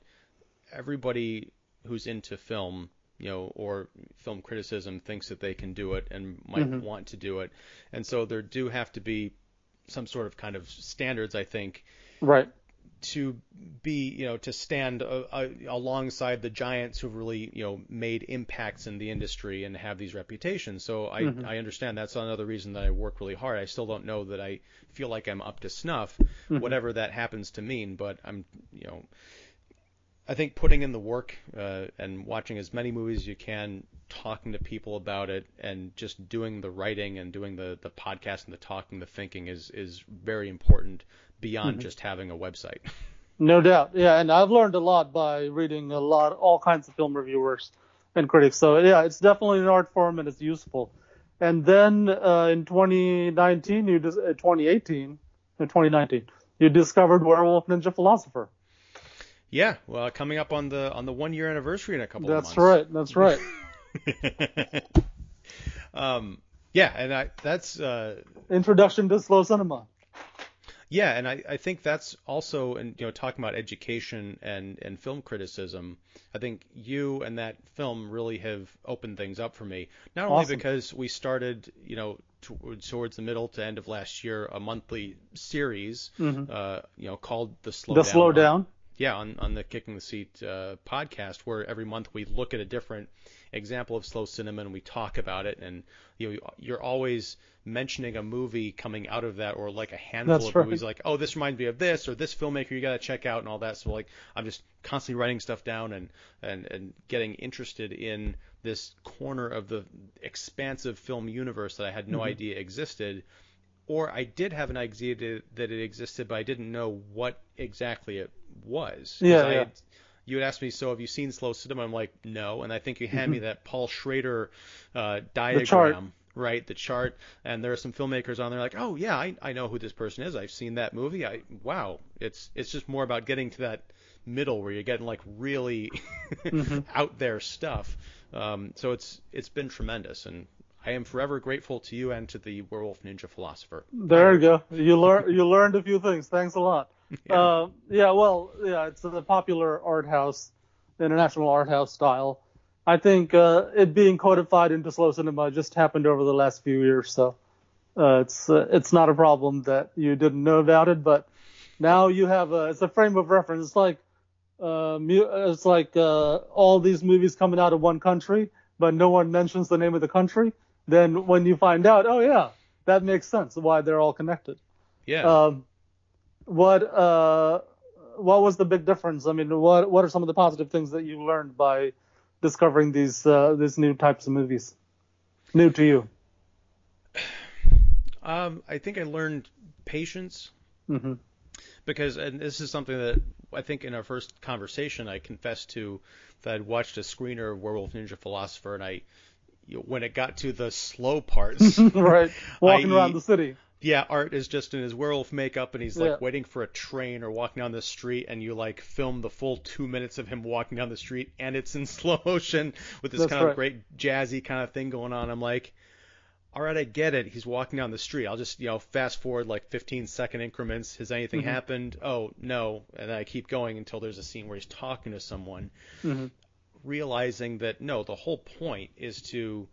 A: everybody who's into film, you know, or film criticism thinks that they can do it and might want to do it. And so there do have to be some sort of kind of standards, I think,
B: Right.
A: to be, you know, to stand uh, uh, alongside the giants who've really, you know, made impacts in the industry and have these reputations. So I, I understand that's another reason that I work really hard. I still don't know that I feel like I'm up to snuff, whatever that happens to mean. But I'm, you know, I think putting in the work uh, and watching as many movies as you can, talking to people about it, and just doing the writing and doing the, the podcast and the talking, the thinking is is very important beyond just having a website.
B: No doubt. Yeah, and I've learned a lot by reading a lot, all kinds of film reviewers and critics. So yeah, it's definitely an art form and it's useful. And then uh, in 2019, you dis- uh, 2018, in 2019, you discovered Werewolf Ninja Philosopher.
A: Yeah, well, coming up on the on the one year anniversary in a couple
B: That's
A: of
B: right. That's right.
A: That's right. um, yeah, and I that's uh,
B: Introduction to slow cinema.
A: Yeah, and I, I think that's also, and you know, talking about education and, and film criticism, I think you and that film really have opened things up for me. Not only
B: Awesome.
A: because we started, you know, to, towards the middle to end of last year, a monthly series, uh, you know, called the Slow
B: Mm-hmm. the
A: Down.
B: slow down.
A: Yeah, on, on the Kicking the Seat uh, podcast, where every month we look at a different example of slow cinema and we talk about it, and you know, you're always mentioning a movie coming out of that, or like a handful
B: That's
A: of
B: right.
A: movies, like, oh, this reminds me of this, or this filmmaker you got to check out, and all that. So like, I'm just constantly writing stuff down and and and getting interested in this corner of the expansive film universe that I had no
B: Mm-hmm.
A: idea existed or I did have an idea that it existed, but I didn't know what exactly it was.
B: Yeah,
A: I
B: yeah.
A: had- you had asked me, so have you seen Slow Cinema? I'm like, no. And I think you hand me that Paul Schrader uh, diagram, right? The chart. And there are some filmmakers on there like, oh yeah, I, I know who this person is. I've seen that movie. I wow. It's it's just more about getting to that middle where you're getting like really out there stuff. Um, so it's it's been tremendous, and I am forever grateful to you and to the Werewolf Ninja Philosopher.
B: There you go. You learn you learned a few things. Thanks a lot. Yeah. Uh, yeah. Well, yeah. It's a popular art house, international art house style. I think uh, it being codified into slow cinema just happened over the last few years, so uh, it's uh, it's not a problem that you didn't know about it. But now you have a it's a frame of reference. It's like uh, it's like uh, all these movies coming out of one country, but no one mentions the name of the country. Then when you find out, oh yeah, that makes sense why they're all connected.
A: Yeah.
B: Um, what uh, what was the big difference? I mean, what what are some of the positive things that you learned by discovering these uh, these new types of movies? New to you.
A: Um, I think I learned patience
B: mm-hmm.
A: because, and this is something that I think in our first conversation I confessed to that I'd watched a screener of Werewolf Ninja Philosopher, and I, when it got to the slow parts,
B: right. Walking
A: I-
B: around the city.
A: Yeah, Art is just in his werewolf makeup and he's like
B: Yeah.
A: waiting for a train or walking down the street, and you like film the full two minutes of him walking down the street, and it's in slow motion with this
B: That's
A: kind of great jazzy kind of thing going on. I'm like, all right, I get it. He's walking down the street. I'll just you know fast forward like 15 second increments. Has anything
B: Mhm.
A: happened? Oh no, and I keep going until there's a scene where he's talking to someone,
B: hmm
A: realizing that no, the whole point is to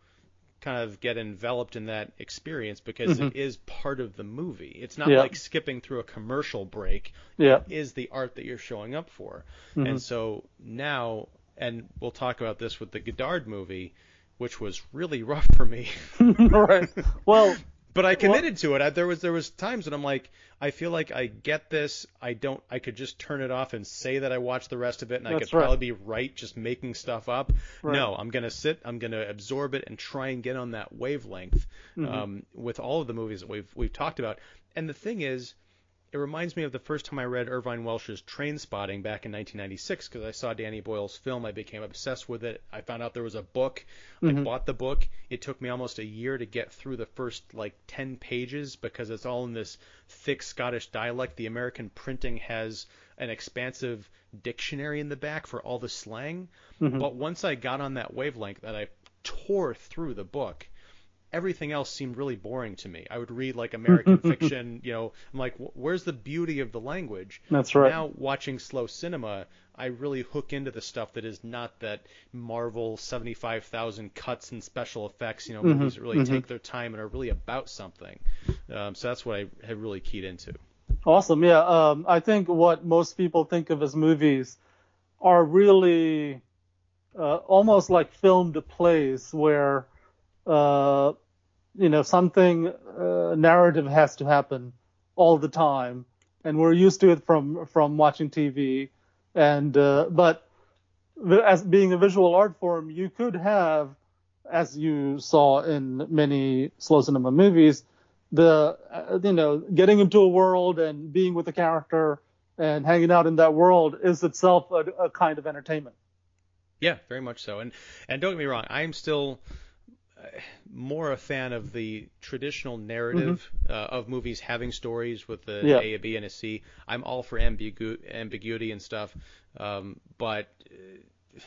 A: kind of get enveloped in that experience because it is part of the movie. It's not
B: Mm-hmm. Yeah.
A: like skipping through a commercial break.
B: Yeah.
A: It is the art that you're showing up for.
B: Mhm.
A: And so now, and we'll talk about this with the Godard movie, which was really rough for me.
B: right. Well,
A: But I committed to it. I, there was there was times when I'm like, I feel like I get this. I don't. I could just turn it off and say that I watched the rest of it, and I could
B: right.
A: probably be right just making stuff up.
B: Right.
A: No, I'm gonna sit. I'm gonna absorb it and try and get on that wavelength
B: Mm-hmm.
A: um, with all of the movies that we've we've talked about. And the thing is, it reminds me of the first time I read Irvine Welsh's Trainspotting back in 1996 because I saw Danny Boyle's film. I became obsessed with it. I found out there was a book. I mm-hmm. bought the book. It took me almost a year to get through the first like 10 pages because it's all in this thick Scottish dialect. The American printing has an expansive dictionary in the back for all the slang. Mm-hmm. But once I got on that wavelength that I tore through the book, everything else seemed really boring to me. I would read like American fiction, you know, I'm like, where's the beauty of the language?
B: That's right.
A: Now watching slow cinema, I really hook into the stuff that is not that Marvel 75,000 cuts and special effects, you know,
B: Mm-hmm.
A: movies that really take their time and are really about something. Um, so that's what I have really keyed into.
B: Awesome. Yeah. Um, I think what most people think of as movies are really uh, almost like filmed plays where, uh, you know, something uh, narrative has to happen all the time, and we're used to it from from watching TV. And uh, but as being a visual art form, you could have, as you saw in many slow cinema movies, the uh, you know getting into a world and being with a character and hanging out in that world is itself a, a kind of entertainment.
A: Yeah, very much so. And and don't get me wrong, I'm still more a fan of the traditional narrative uh, of movies having stories with the
B: Mm-hmm. Yeah.
A: A, a B, and a C. I'm all for ambigu- ambiguity and stuff, um, but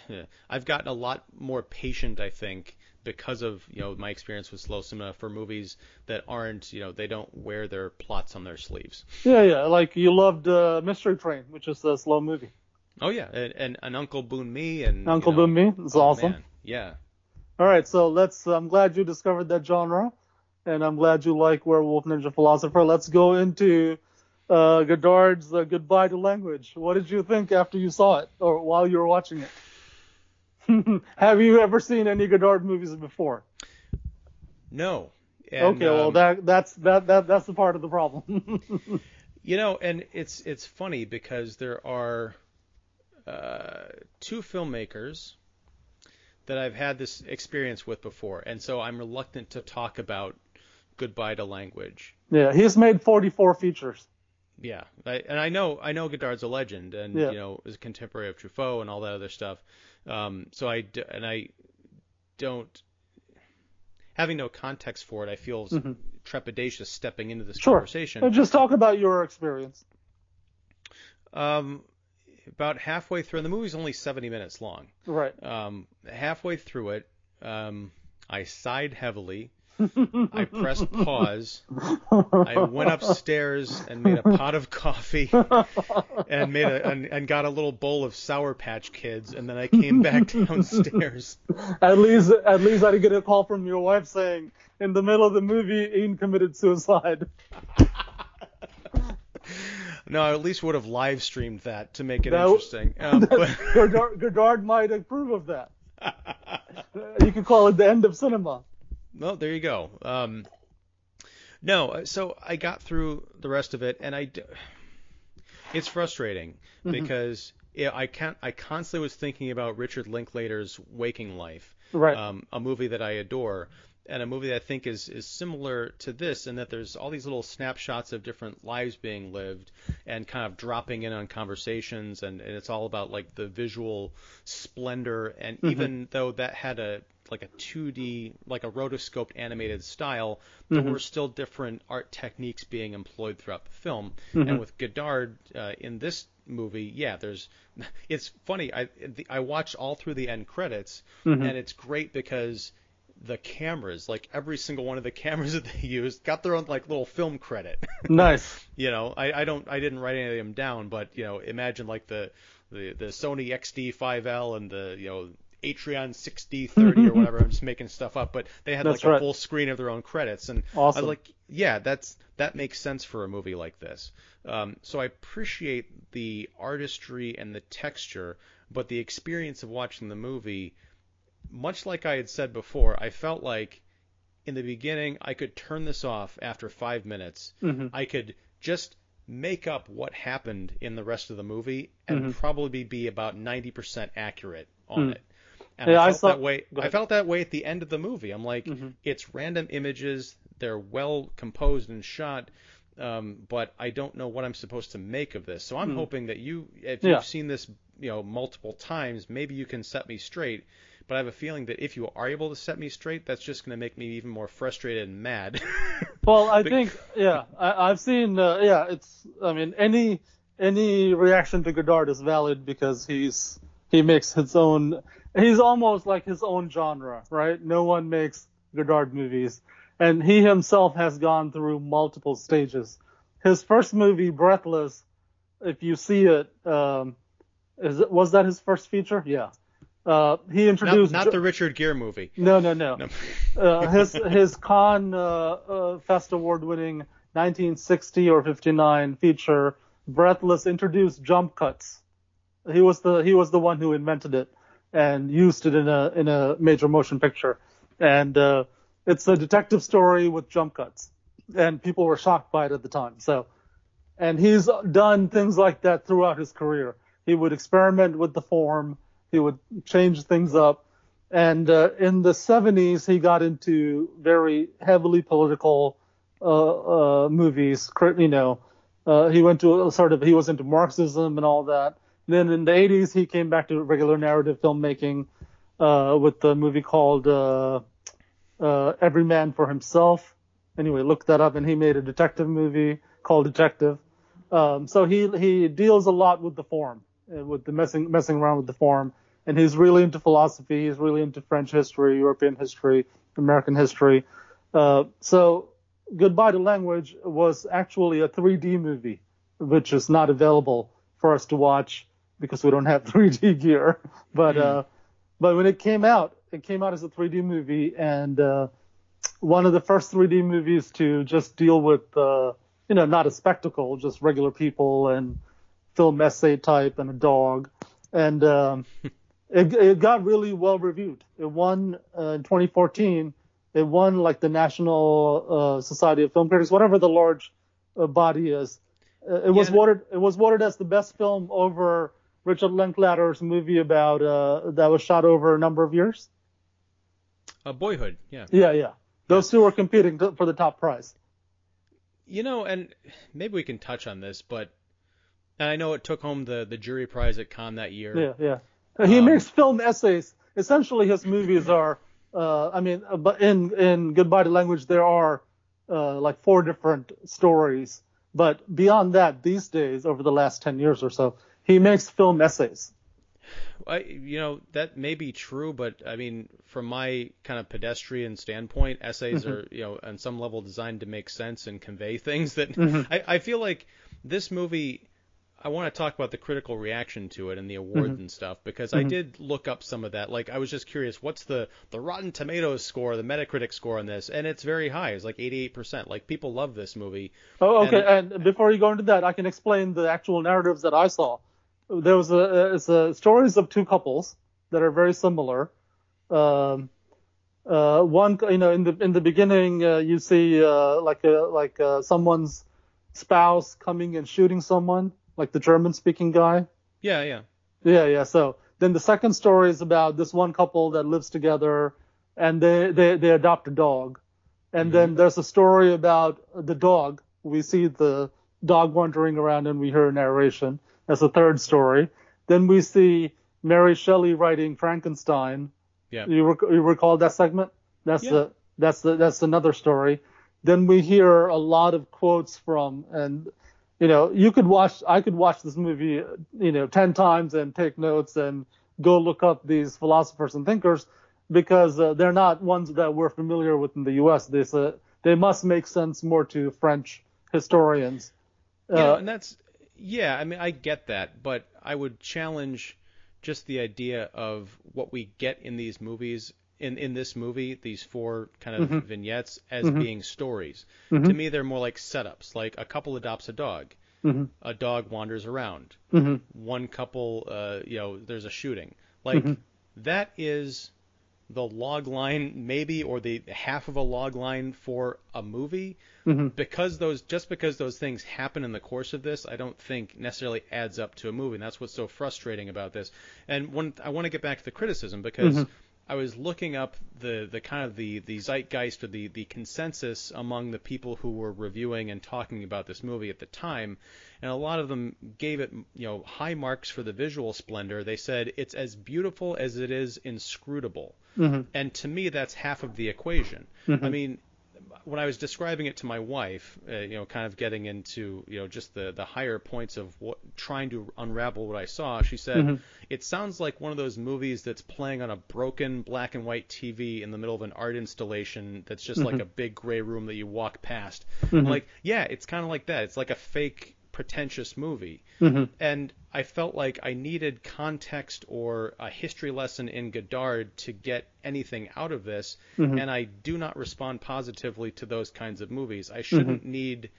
A: uh, I've gotten a lot more patient, I think, because of you know my experience with slow cinema for movies that aren't you know they don't wear their plots on their sleeves.
B: Yeah, yeah. Like you loved uh, Mystery Train, which is a slow movie.
A: Oh yeah, and, and, and Uncle Boonmee and
B: Uncle
A: you know,
B: Boonmee, it's
A: oh,
B: awesome.
A: man, Yeah.
B: All right, so let's. I'm glad you discovered that genre, and I'm glad you like Werewolf Ninja Philosopher. Let's go into uh, Godard's uh, Goodbye to Language. What did you think after you saw it, or while you were watching it? Have you ever seen any Godard movies before?
A: No. And,
B: okay, well
A: um,
B: that that's that, that that's the part of the problem.
A: You know, and it's it's funny because there are uh, two filmmakers that I've had this experience with before, and so I'm reluctant to talk about Goodbye to Language.
B: yeah, he's made 44 features.
A: Yeah, I, and I know I know Godard's a legend, and
B: Yeah.
A: you know is a contemporary of Truffaut and all that other stuff. Um, so I d- and I don't having no context for it. I feel trepidatious stepping into this
B: Mm-hmm. Sure.
A: conversation.
B: Just talk about your experience.
A: Um, about halfway through, and the movie's only 70 minutes long.
B: Right.
A: Um, halfway through it, um, I sighed heavily. I pressed pause. I went upstairs and made a pot of coffee and made a and, and got a little bowl of Sour Patch Kids, and then I came back downstairs.
B: At least, at least I didn't get a call from your wife saying, in the middle of the movie, Ian committed suicide.
A: No, I at least would have live streamed that to make it
B: That-
A: interesting. Um, but
B: Godard, Godard might approve of that. You could call it the end of cinema.
A: Well, there you go. Um, no, uh, so I got through the rest of it, and I, d- it's frustrating because yeah, I can't. I constantly was thinking about Richard Linklater's Waking Life,
B: Right.
A: um, a movie that I adore, and a movie that I think is is similar to this in that there's all these little snapshots of different lives being lived and kind of dropping in on conversations, and, and it's all about like the visual splendor, and even though that had a like a 2D, like a rotoscoped animated style. There
B: Mhm.
A: were still different art techniques being employed throughout the film.
B: Mhm.
A: And with Godard uh, in this movie, yeah, there's. It's funny. I the, I watched all through the end credits,
B: Mhm.
A: and it's great because the cameras, like every single one of the cameras that they used, got their own like little film credit.
B: Nice.
A: you know, I, I don't I didn't write any of them down, but you know, imagine like the the, the Sony XD5L and the you know Atrion 6D30 or whatever. I'm just making stuff up, but they had
B: That's
A: like a
B: right.
A: full screen of their own credits, and I
B: Awesome.
A: was like, yeah, that's that makes sense for a movie like this. Um, so I appreciate the artistry and the texture, but the experience of watching the movie, much like I had said before, I felt like in the beginning I could turn this off after five minutes.
B: Mhm.
A: I could just make up what happened in the rest of the movie and
B: Mhm.
A: probably be about 90% accurate on
B: Mm.
A: it. And
B: Yeah,
A: I
B: I
A: felt
B: saw-
A: that way. I felt that way at the end of the movie. I'm like,
B: Mhm.
A: it's random images. They're well composed and shot, um, but I don't know what I'm supposed to make of this. So I'm
B: Mm.
A: hoping that you, if
B: Yeah.
A: you've seen this, you know, multiple times, maybe you can set me straight. But I have a feeling that if you are able to set me straight, that's just going to make me even more frustrated and mad.
B: Well, I think yeah, I, I've seen uh, yeah, it's I mean any any reaction to Godard is valid because he's he makes his own he's almost like his own genre, right? No one makes Godard movies, and he himself has gone through multiple stages. His first movie, Breathless, if you see it, um, is it was that his first feature? Yeah. Uh, he introduced
A: not
B: Jo-
A: the Richard Gere movie.
B: no, no, no
A: No.
B: uh, his his Cannes uh, uh, Fest award-winning 1960 or 59 feature Breathless introduced jump cuts. He was the he was the one who invented it and used it in a in a major motion picture. And uh, it's a detective story with jump cuts, and people were shocked by it at the time. So, and he's done things like that throughout his career. He would experiment with the form. He would change things up. And uh, in the 70s, he got into very heavily political uh, uh, movies. You know, uh, he went to sort of he was into Marxism and all that. Then in the 80s, he came back to regular narrative filmmaking uh, with the movie called uh, Every Man for Himself. Anyway, look that up, and he made a detective movie called Detective. Um, so he he deals a lot with the form, with the messing messing around with the form, and he's really into philosophy. He's really into French history, European history, American history. Uh, so Goodbye to Language was actually a 3D movie, which is not available for us to watch because we don't have 3D gear. But uh, but when it came out, it came out as a 3D movie, and uh, one of the first 3D movies to just deal with, uh, you know, not a spectacle, just regular people and film essay type and a dog. And um, it, it got really well reviewed. It won uh, in 2014. It won like the National uh, Society of Film Critics, whatever the large uh, body is. Uh, it was
A: Yeah.
B: voted. It was voted as the best film over Richard Linklater's movie about uh, that was shot over a number of years.
A: Uh, Boyhood, yeah.
B: Yeah, yeah. Those two were competing for the top prize.
A: You know, and maybe we can touch on this, but and I know it took home the the jury prize at Cannes that year.
B: Yeah, yeah. He
A: Um,
B: makes film essays. Essentially, his movies are. Uh, I mean, uh, but in in Goodbye to Language, there are uh, like four different stories. But beyond that, these days, over the last ten years or so, he makes film essays.
A: I, you know, that may be true, but I mean, from my kind of pedestrian standpoint, essays are, you know, on some level designed to make sense and convey things that I, I feel like this movie. I want to talk about the critical reaction to it and the awards and stuff because I did look up some of that. Like, I was just curious, what's the the Rotten Tomatoes score, the Metacritic score on this? And it's very high. It's like 88%. Like, people love this movie.
B: Oh, okay.
A: And-
B: And, before you go into that, I can explain the actual narratives that I saw. There was a it's a stories of two couples that are very similar. Um, uh, one, you know, in the in the beginning, uh, you see uh, like a like uh, someone's spouse coming and shooting someone, like the German-speaking guy.
A: Yeah, yeah.
B: Yeah, yeah. So then the second story is about this one couple that lives together and they, they, they adopt a dog. And mm-hmm. then there's a story about the dog. We see the dog wandering around and we hear a narration. That's the third story. Then we see Mary Shelley writing Frankenstein
A: Yeah.
B: You, rec- you recall that segment? That's
A: Yeah.
B: the that's the that's another story. Then we hear a lot of quotes from and you know you could watch I could watch this movie you know ten times and take notes and go look up these philosophers and thinkers because uh, they're not ones that we're familiar with in the U.S. They uh, they must make sense more to French historians. Uh,
A: and that's yeah. I mean, I get that, but I would challenge just the idea of what we get in these movies. In, in this movie, these four kind of
B: Mm-hmm.
A: vignettes as being stories. To me, they're more like setups. Like a couple adopts a dog,
B: Mm-hmm.
A: a dog wanders around,
B: Mhm.
A: one couple, uh, you know, there's a shooting. Like
B: Mm-hmm.
A: that is the log line, maybe, or the half of a log line for a movie.
B: Mm-hmm.
A: Because those, just because those things happen in the course of this, I don't think necessarily adds up to a movie. And that's what's so frustrating about this. And one, I want to get back to the criticism because.
B: Mm-hmm.
A: I was looking up the, the kind of the, the zeitgeist or the, the consensus among the people who were reviewing and talking about this movie at the time, and a lot of them gave it you know high marks for the visual splendor. They said it's as beautiful as it is inscrutable, mm-hmm. and to me that's half of the equation. Mm-hmm. I mean, when I was describing it to my wife, uh, you know, kind of getting into, you know, just the the higher points of what trying to unravel what I saw, she said, mm-hmm. "It sounds like one of those movies that's playing on a broken black and white TV in the middle of an art installation that's just like mm-hmm. a big gray room that you walk past." I'm like, yeah, it's kind of like that. It's like a fake pretentious movie. Mm-hmm. And I felt like I needed context or a history lesson in Godard to get anything out of this, mm-hmm. and I do not respond positively to those kinds of movies. I shouldn't mm-hmm. need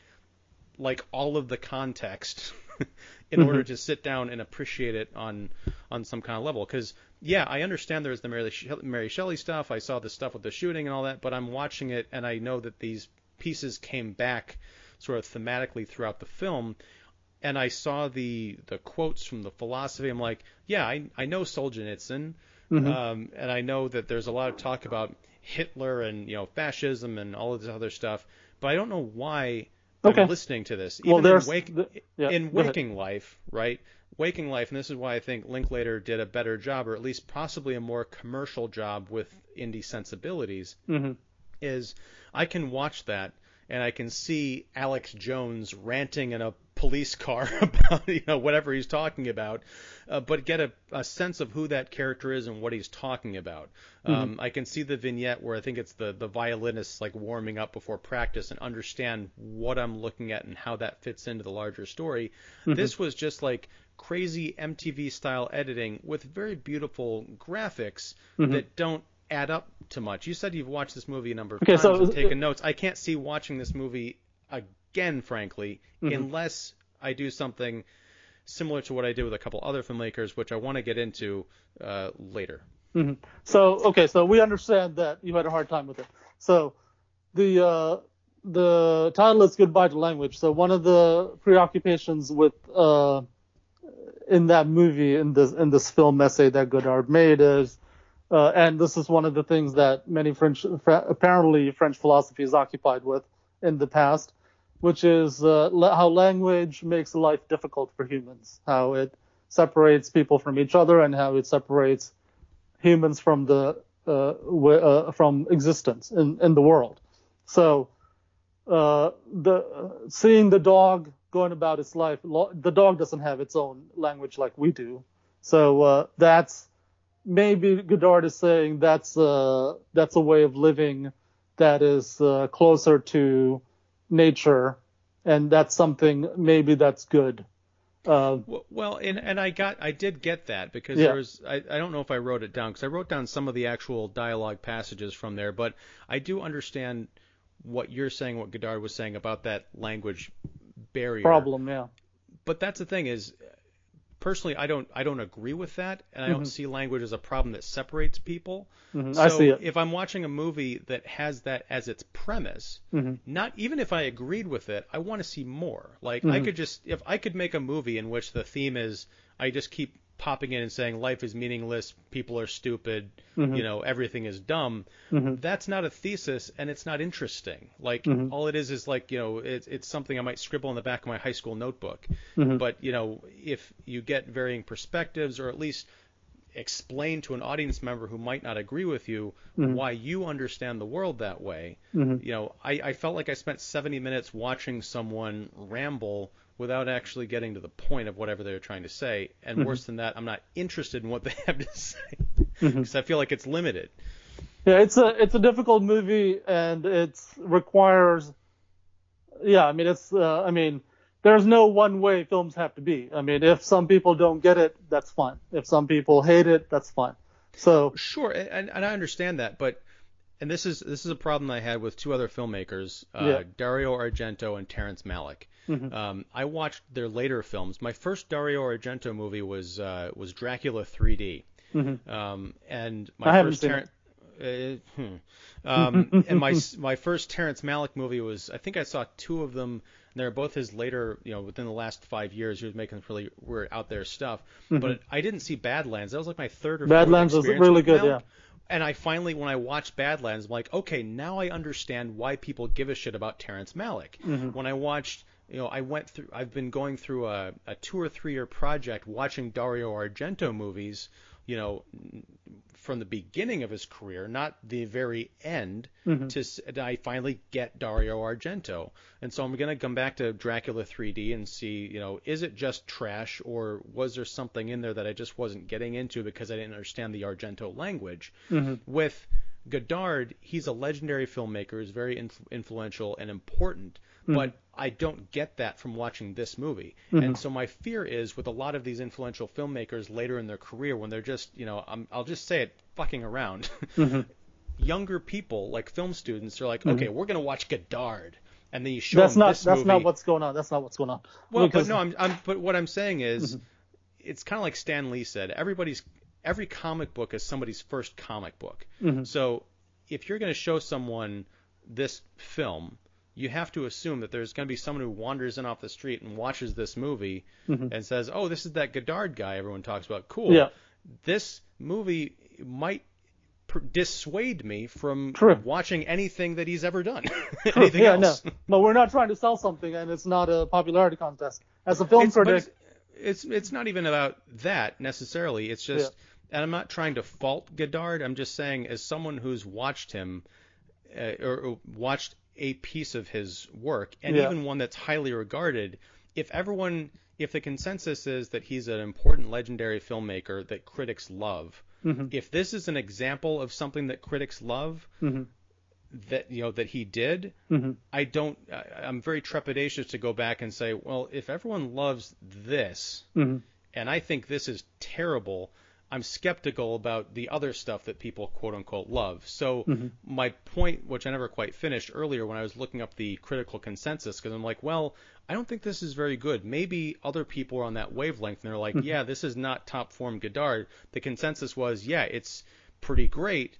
A: like all of the context in order to sit down and appreciate it on on some kind of level. Because yeah i understand there's the mary, She- mary shelley stuff. I saw the stuff with the shooting and all that but i'm watching it and i know that these pieces came back sort of thematically throughout the film and i saw the the quotes from the philosophy i'm like yeah i, I know solzhenitsyn um, and i know that there's a lot of talk about hitler and you know fascism and all of this other stuff but i don't know why
B: Okay.
A: I'm listening to this.
B: Well, there's
A: in, wake,
B: the- yeah,
A: in waking life, right? Waking life, and this is why I think Linklater did a better job, or at least possibly a more commercial job with indie sensibilities.
B: Mm-hmm.
A: Is I can watch that and I can see Alex Jones ranting in a police car about you know whatever he's talking about, uh, but get a, a sense of who that character is and what he's talking about. Um, I can see the vignette where I think it's the the violinist like warming up before practice and understand what I'm looking at and how that fits into the larger story. This was just like crazy MTV style editing with very beautiful graphics that don't add up to much. You said you've watched this movie a number of
B: Okay,
A: times
B: so-
A: and taken notes. I can't see watching this movie again, frankly, unless I do something similar to what I did with a couple other filmmakers, which I want to get into uh, later.
B: So okay, so we understand that you had a hard time with it. So the uh, the title is Goodbye to Language. So one of the preoccupations with uh, in that movie in this in this film essay that Godard made is, uh, and this is one of the things that many French apparently French philosophy is occupied with in the past, which is uh, how language makes life difficult for humans, how it separates people from each other, and how it separates humans from the uh, uh, from existence in, in the world. So uh, the seeing the dog going about its life, the dog doesn't have its own language like we do. So uh, that's maybe Godard is saying that's uh, that's a way of living that is uh, closer to nature, and that's something maybe that's good. Uh,
A: Well- Well, and and I got I did get that because
B: Yeah.
A: there was I, I don't know if I wrote it down because I wrote down some of the actual dialogue passages from there, but I do understand what you're saying, what Godard was saying about that language barrier.
B: problem, yeah.
A: But that's the thing is, personally, I don't I don't agree with that, and I don't see language as a problem that separates people.
B: Mhm,
A: So
B: I see it.
A: if I'm watching a movie that has that as its premise,
B: Mm-hmm.
A: not even if I agreed with it, I want to see more. Like I could just if I could make a movie in which the theme is I just keep popping in and saying life is meaningless, people are stupid,
B: Mm-hmm.
A: you know, everything is dumb. That's not a thesis and it's not interesting. Like
B: Mm-hmm.
A: all it is is like, you know, it's it's something I might scribble in the back of my high school notebook.
B: Mm-hmm.
A: But, you know, if you get varying perspectives or at least explain to an audience member who might not agree with you
B: Mhm.
A: why you understand the world that way.
B: Mhm.
A: You know, I, I felt like I spent 70 minutes watching someone ramble without actually getting to the point of whatever they're trying to say. And
B: Mhm.
A: worse than that, I'm not interested in what they have to say because I feel like it's limited.
B: Yeah, it's a it's a difficult movie and it requires. Yeah, I mean it's uh, I mean there's no one way films have to be. I mean if some people don't get it, that's fine. If some people hate it, that's fine. So
A: Sure, and, and I understand that, but and this is this is a problem I had with two other filmmakers, uh,
B: Yeah.
A: Dario Argento and Terrence Malick.
B: Mhm.
A: Um, I watched their later films. My first Dario Argento movie was uh, was Dracula 3D,
B: mhm.
A: um, and my
B: haven't
A: first Terrence. Uh, hmm. um, and my my first Terrence Malick movie was I think I saw two of them. And they're both his later, you know, within the last five years, he was making really weird out there stuff. Hmm. But I didn't see Badlands. That was like my third or fourth
B: Mm-hmm. Badlands was really good,
A: Malick.
B: yeah.
A: And I finally, when I watched Badlands, I'm like, okay, now I understand why people give a shit about Terrence Malick.
B: Mm-hmm.
A: When I watched, you know, I went through, I've been going through a, a two or three year project watching Dario Argento movies, you know, from the beginning of his career, not the very end,
B: Mm-hmm.
A: to I finally get Dario Argento. And so I'm going to come back to Dracula 3D and see, you know, is it just trash or was there something in there that I just wasn't getting into because I didn't understand the Argento language?
B: Mhm.
A: With Godard, he's a legendary filmmaker, is very influ- influential and important, Mm. but I don't get that from watching this movie. Mm-hmm. And so my fear is with a lot of these influential filmmakers later in their career when they're just, you know, I'm, I'll just say it, fucking around. Mm-hmm. Younger people, like film students, are like, mm-hmm. okay, we're gonna watch Godard, and then you show
B: That's
A: them
B: not
A: this
B: that's
A: movie.
B: not what's going on. That's not what's going on.
A: Well,
B: Because-
A: but no, I'm, I'm. But what I'm saying is, it's kind of like Stan Lee said. Everybody's every comic book is somebody's first comic book. So if you're going to show someone this film, you have to assume that there's going to be someone who wanders in off the street and watches this movie and says, "Oh, this is that Godard guy everyone talks about. Cool.
B: Yeah.
A: This movie might." per- dissuade me from
B: True.
A: watching anything that he's ever done. anything
B: yeah,
A: else.
B: no, but we're not trying to sell something, and it's not a popularity contest. As a film
A: it's,
B: critic,
A: it's, it's it's not even about that necessarily. It's just, and I'm not trying to fault Godard. I'm just saying, as someone who's watched him uh, or, or watched a piece of his work, and
B: Yeah.
A: even one that's highly regarded, if everyone, if the consensus is that he's an important legendary filmmaker that critics love,
B: Mm-hmm.
A: if this is an example of something that critics love,
B: Mhm.
A: that you know that he did,
B: Mhm.
A: I don't. I, I'm very trepidatious to go back and say, well, if everyone loves this,
B: Mhm.
A: and I think this is terrible, I'm skeptical about the other stuff that people quote unquote love. So mm-hmm. my point, which I never quite finished earlier when I was looking up the critical consensus, because I'm like, well, I don't think this is very good. Maybe other people are on that wavelength and they're like, mm-hmm. yeah, this is not top form Godard. The consensus was, yeah, it's pretty great.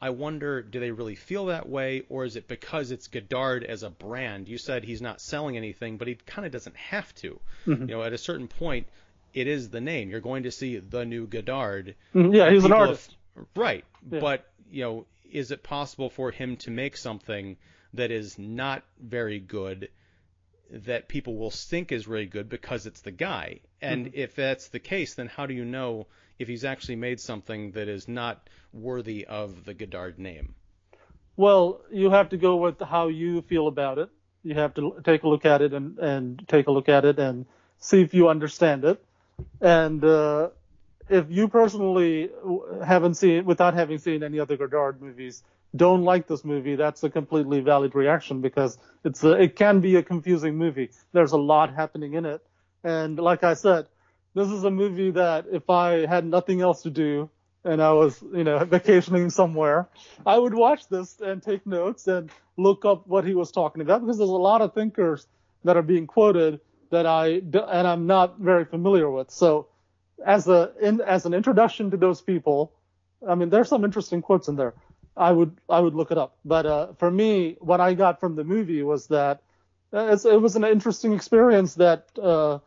A: I wonder, do they really feel that way, or is it because it's Godard as a brand? You said he's not selling anything, but he kind of doesn't have to. Mm-hmm. You know, at a certain point, it is the name. You're going to see the new Godard.
B: Mhm. yeah, he's an artist.
A: have- right.
B: Yeah.
A: But, you know, is it possible for him to make something that is not very good that people will think is really good because it's the guy? And
B: Mm-hmm.
A: if that's the case, then how do you know if he's actually made something that is not worthy of the Godard name?
B: Well, you have to go with how you feel about it. You have to take a look at it and, and take a look at it and see if you understand it. And uh, if you personally haven't seen, without having seen any other Godard movies, don't like this movie, that's a completely valid reaction because it's a, it can be a confusing movie. There's a lot happening in it, and like I said, this is a movie that if I had nothing else to do and I was, you know, vacationing somewhere, I would watch this and take notes and look up what he was talking about because there's a lot of thinkers that are being quoted that I and I'm not very familiar with. So, as a in, as an introduction to those people, I mean, there's some interesting quotes in there. I would I would look it up. But uh, for me, what I got from the movie was that uh, it was an interesting experience that uh,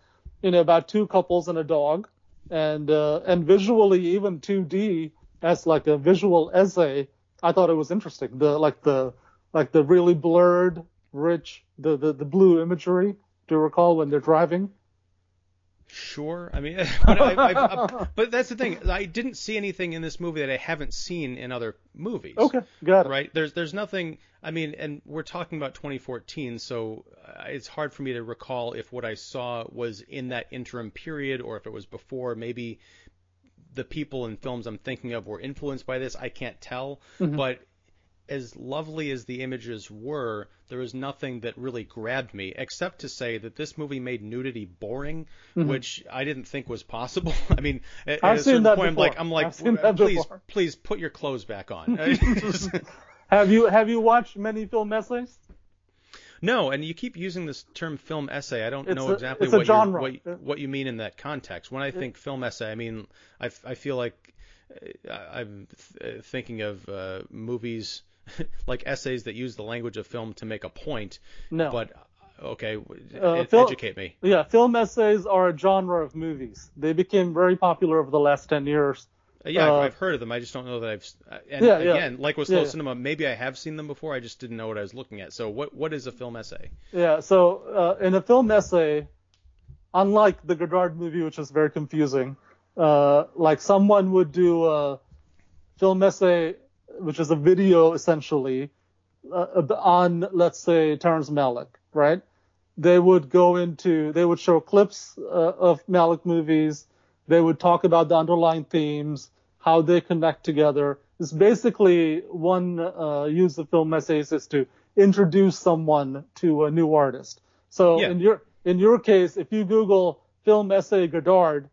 B: you know about two couples and a dog, and uh, and visually even 2D as like a visual essay, I thought it was interesting. The like the like the really blurred, rich, the the, the blue imagery. Do you recall when they're driving?
A: Sure. I mean, but, I, I, I, but that's the thing. I didn't see anything in this movie that I haven't seen in other movies.
B: Okay, got it.
A: Right. There's there's nothing. I mean, and we're talking about 2014, so uh, it's hard for me to recall if what I saw was in that interim period or if it was before. Maybe the people and films I'm thinking of were influenced by this. I can't tell.
B: Mm-hmm.
A: But as lovely as the images were, there was nothing that really grabbed me, except to say that this movie made nudity boring,
B: Mm-hmm.
A: which I didn't think was possible. I mean, at,
B: I've
A: at a
B: seen
A: certain
B: that
A: point,
B: before.
A: I'm like, I'm like, please,
B: before.
A: please put your clothes back on.
B: Have you have you watched many film essays?
A: no, and you keep using this term film essay. I don't
B: It's
A: know exactly
B: a
A: what, what what you mean in that context. When I think film essay, I mean, I, I feel like uh, I'm th- uh, thinking of uh, movies like essays that use the language of film to make a point.
B: No.
A: But okay,
B: Uh,
A: ed-
B: Phil-
A: educate me.
B: Yeah, film essays are a genre of movies. They became very popular over the last ten years.
A: Uh, yeah,
B: uh,
A: I've, I've heard of them. I just don't know that I've. uh, And
B: Yeah, yeah.
A: again, like with
B: Yeah,
A: slow
B: yeah.
A: cinema, maybe I have seen them before. I just didn't know what I was looking at. So what what is a film essay?
B: Yeah, so uh, in a film essay, unlike the Godard movie, which is very confusing, uh, like someone would do a film essay, which is a video essentially, uh, on let's say Terrence Malick, right? They would go into, they would show clips uh, of Malick movies. They would talk about the underlying themes, how they connect together. It's basically one uh, use of film essays is to introduce someone to a new artist. So
A: Yeah.
B: in your in your case, if you Google film essay Godard,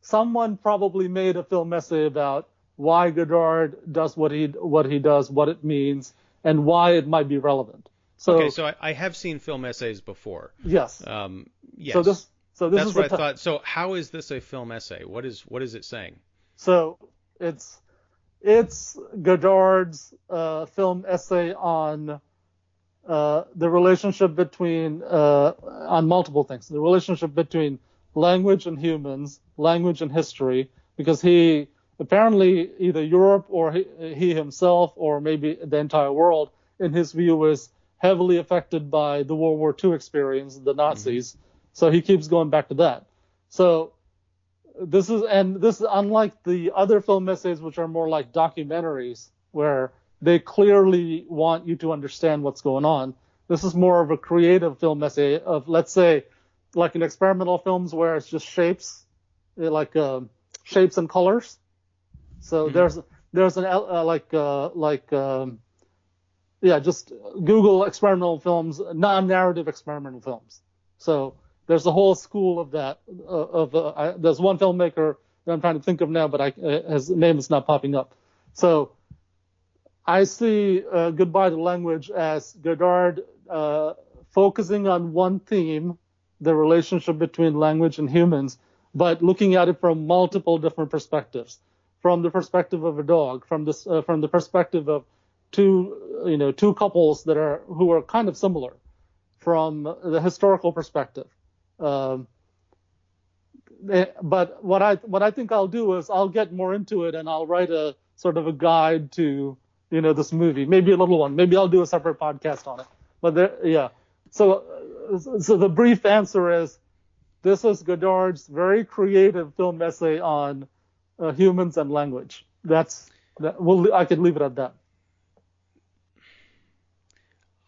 B: someone probably made a film essay about why Godard does what he what he does, what it means, and why it might be relevant. So,
A: Okay, so I, I have seen film essays before.
B: yes.
A: Um, yes.
B: So this so this
A: That's
B: is
A: what I thought. So how is this a film essay? What is what is it saying?
B: So it's it's Godard's uh, film essay on uh, the relationship between uh, on multiple things. The relationship between language and humans, language and history, because he apparently either Europe or he, he himself or maybe the entire world, in his view, was heavily affected by the World War II experience, the Nazis. So he keeps going back to that. So this is and this is unlike the other film essays which are more like documentaries where they clearly want you to understand what's going on this is more of a creative film essay of let's say like in experimental films where it's just shapes like um shapes and colors so there's there's an uh, like uh, like um, yeah just google experimental films non-narrative experimental films so there's a whole school of that. Uh, of uh, I, there's one filmmaker that I'm trying to think of now, but I, uh, his name is not popping up. So I see uh, Goodbye to Language as Godard uh, focusing on one theme, the relationship between language and humans, but looking at it from multiple different perspectives. From the perspective of a dog, from this, uh, from the perspective of two, you know, two couples that are who are kind of similar, from the historical perspective. Um, eh, but what I what I think I'll do is I'll get more into it and I'll write a sort of a guide to you know this movie, maybe a little one. Maybe I'll do a separate podcast on it. But there, yeah. So so the brief answer is this is Godard's very creative film essay on uh, humans and language. That's that. Well, I could leave it at that.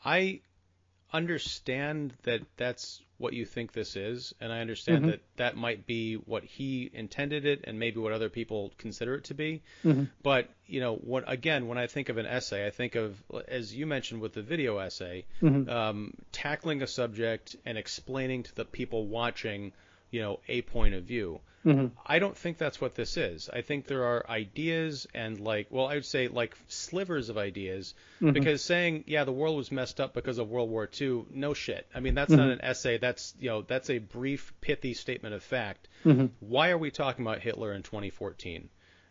A: I understand that that's what you think this is, and I understand
B: Mhm.
A: that that might be what he intended it, and maybe what other people consider it to be.
B: Mhm.
A: But you know, what again, when I think of an essay, I think of, as you mentioned with the video essay,
B: Mhm.
A: um, tackling a subject and explaining to the people watching, you know, a point of view.
B: Mhm.
A: I don't think that's what this is. I think there are ideas and like, well, I would say like slivers of ideas
B: Mhm.
A: because saying, yeah, the world was messed up because of World War II, no shit. I mean, that's not
B: Mhm.
A: an essay. That's, you know, that's a brief, pithy statement of fact.
B: Mhm.
A: Why are we talking about Hitler in 2014?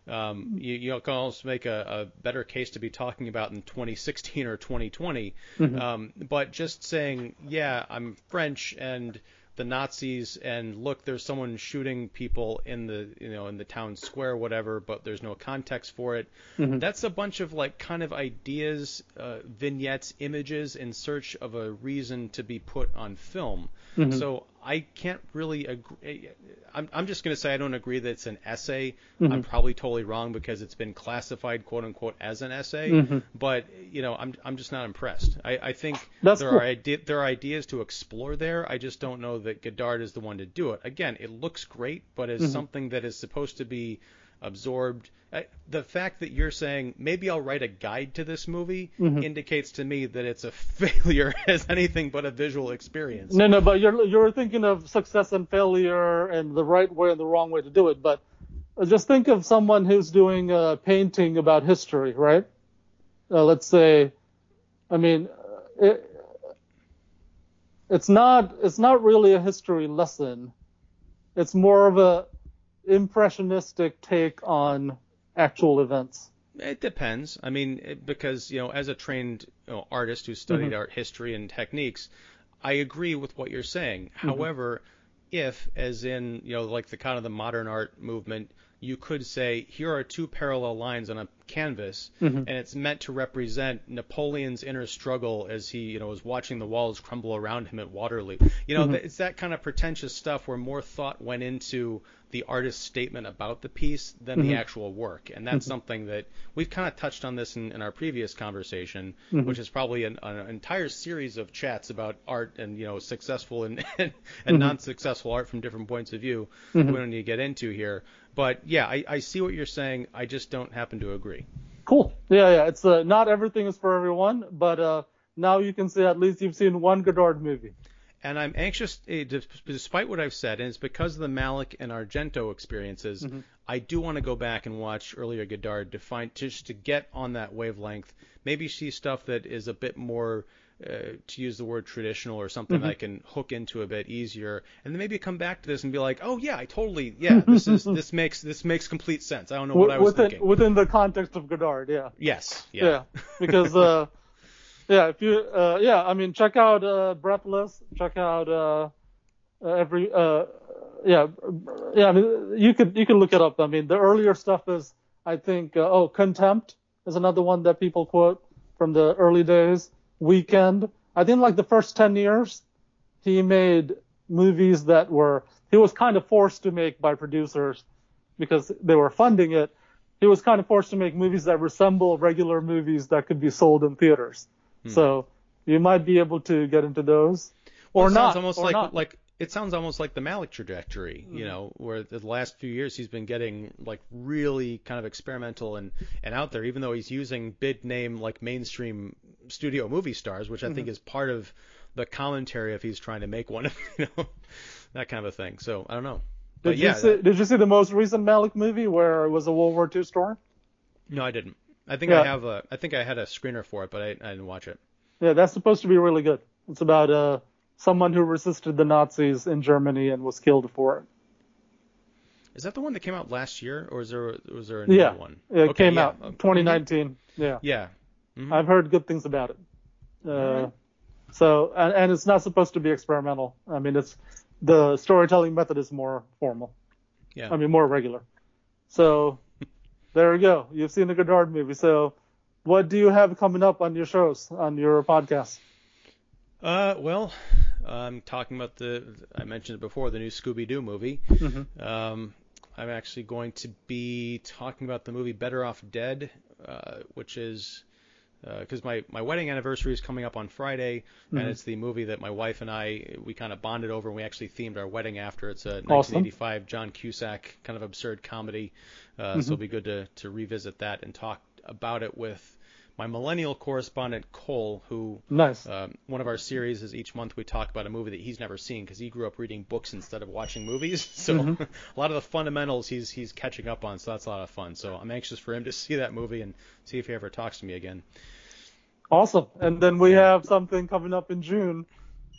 A: Um, you, you can almost make a, a better case to be talking about in 2016 or 2020.
B: Mhm.
A: Um, but just saying, yeah, I'm French and the Nazis, and look, there's someone shooting people in the, you know, in the town square, whatever, but there's no context for it.
B: Mhm.
A: That's a bunch of like kind of ideas, uh, vignettes, images in search of a reason to be put on film.
B: Mhm.
A: So I can't really agree. I'm, I'm just going to say I don't agree that it's an essay.
B: Mm-hmm.
A: I'm probably totally wrong because it's been classified, quote unquote, as an essay.
B: Mhm.
A: But you know, I'm I'm just not impressed. I, I think
B: That's
A: there
B: cool.
A: are ide- there are ideas to explore there. I just don't know that Godard is the one to do it. Again, it looks great, but
B: Mm-hmm.
A: as something that is supposed to be absorbed. I, the fact that you're saying maybe I'll write a guide to this movie
B: Mm-hmm.
A: indicates to me that it's a failure as anything but a visual experience.
B: No, no, but you're you're thinking of success and failure and the right way and the wrong way to do it. But just think of someone who's doing a painting about history, right? Uh, let's say, I mean, uh, it, it's not it's not really a history lesson. It's more of a impressionistic take on actual events.
A: It depends. I mean, it, because you know, as a trained you know, artist who studied
B: Mm-hmm.
A: art history and techniques, I agree with what you're saying.
B: Mm-hmm.
A: However, if, as in you know, like the kind of the modern art movement, you could say here are two parallel lines on a canvas,
B: Mm-hmm.
A: and it's meant to represent Napoleon's inner struggle as he you know was watching the walls crumble around him at Waterloo. You know,
B: Mm-hmm.
A: it's that kind of pretentious stuff where more thought went into the artist's statement about the piece than
B: Mm-hmm.
A: the actual work, and that's something that we've kind of touched on this in, in our previous conversation,
B: Mm-hmm.
A: which is probably an, an entire series of chats about art and you know successful and and,
B: Mm-hmm.
A: and non-successful art from different points of view. We don't need to get into here, but yeah, I, I see what you're saying. I just don't happen to agree.
B: Cool. Yeah, yeah. It's uh, not everything is for everyone, but uh, now you can say at least you've seen one Godard movie.
A: And I'm anxious, eh, despite what I've said, and it's because of the Malick and Argento experiences.
B: Mm-hmm.
A: I do want to go back and watch earlier Godard to find just to get on that wavelength. Maybe see stuff that is a bit more, uh, to use the word traditional, or something
B: Mm-hmm.
A: I can hook into a bit easier, and then maybe come back to this and be like, oh yeah, I totally, yeah, this is this makes this makes complete sense. I don't know what I was thinking.
B: within the context of Godard, yeah.
A: yes,
B: Yeah.
A: yeah,
B: Because uh yeah, if you uh yeah, I mean check out uh Breathless, check out uh uh, every uh yeah, yeah, I mean you could you could look it up. I mean the earlier stuff is I think uh, oh Contempt is another one that people quote from the early days. Weekend. I think like the first 10 years he made movies that were he was kind of forced to make by producers because they were funding it. He was kind of forced to make movies that resemble regular movies that could be sold in theaters. So you might be able to get into those, or
A: Well, it
B: not.
A: Sounds almost
B: or
A: like
B: not.
A: like it sounds almost like the Malick trajectory,
B: Mm-hmm.
A: you know, where the last few years he's been getting like really kind of experimental and and out there, even though he's using big name like mainstream studio movie stars, which I
B: Mm-hmm.
A: think is part of the commentary if he's trying to make one, of you know, that kind of a thing. So I don't know, but
B: Did
A: yeah,
B: you see, did you see the most recent Malick movie where it was a World War II story?
A: no, I didn't. I think
B: Yeah.
A: I have a, I think I had a screener for it, but I, I didn't watch it.
B: Yeah, that's supposed to be really good. It's about uh someone who resisted the Nazis in Germany and was killed for it.
A: Is that the one that came out last year, or is there was there another
B: Yeah,
A: one?
B: it
A: Okay,
B: came
A: yeah.
B: out
A: Uh,
B: 2019. Yeah.
A: Yeah. Mhm.
B: I've heard good things about it. Uh, So, and, and it's not supposed to be experimental. I mean, it's the storytelling method is more formal.
A: Yeah.
B: I mean, more regular. So, there you go. You've seen the Godard movie. So, what do you have coming up on your shows, on your podcast?
A: Uh, well, I'm talking about the I mentioned it before the new Scooby Doo movie.
B: Mm-hmm.
A: Um, I'm actually going to be talking about the movie Better Off Dead, uh, which is because my my wedding anniversary is coming up on Friday,
B: Mm-hmm.
A: and it's the movie that my wife and I we kind of bonded over, and we actually themed our wedding after. It's a
B: Awesome.
A: 1985 John Cusack kind of absurd comedy, uh,
B: Mm-hmm.
A: so it'll be good to to revisit that and talk about it with my millennial correspondent Cole, who
B: Nice.
A: um, one of our series is each month we talk about a movie that he's never seen because he grew up reading books instead of watching movies. So
B: Mm-hmm.
A: a lot of the fundamentals he's he's catching up on. So that's a lot of fun. So I'm anxious for him to see that movie and see if he ever talks to me again.
B: Awesome. And then we have something coming up in June.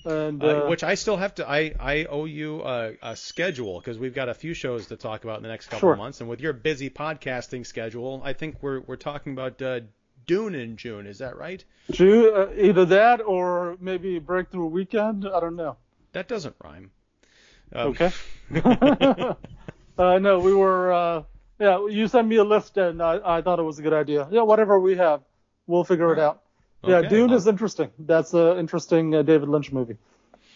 B: And, uh,
A: Uh, which I still have to. I I owe you a, a schedule because we've got a few shows to talk about in the next couple
B: Sure.
A: of months. And with your busy podcasting schedule, I think we're we're talking about uh, Dune in June. Is that right?
B: June, uh, either that or maybe Breakthrough Weekend. I don't know.
A: That doesn't rhyme. Um,
B: Okay. uh, no, we were. Uh, yeah, you sent me a list, and I, I thought it was a good idea. Yeah, whatever we have, we'll figure it out. Yeah, Dune is interesting. That's an interesting uh, David Lynch movie.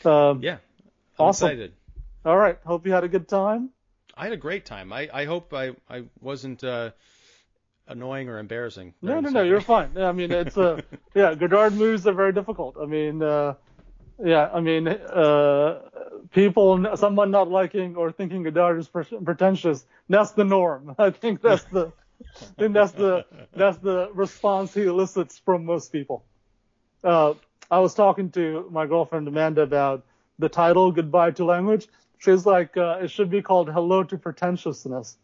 B: Um,
A: Yeah. I'm
B: Awesome.
A: excited.
B: All right. Hope you had a good time.
A: I had a great time. I, I hope I, I wasn't uh, annoying or embarrassing.
B: No, no, no. You're fine. I mean, it's uh, yeah. Godard moves are very difficult. I mean, uh, yeah. I mean, uh, people, someone not liking or thinking Godard is pretentious. That's the norm. I think that's the, I think that's the that's the response he elicits from most people. Uh, I was talking to my girlfriend Amanda about the title "Goodbye to Language." She's like, uh, it should be called "Hello to Pretentiousness."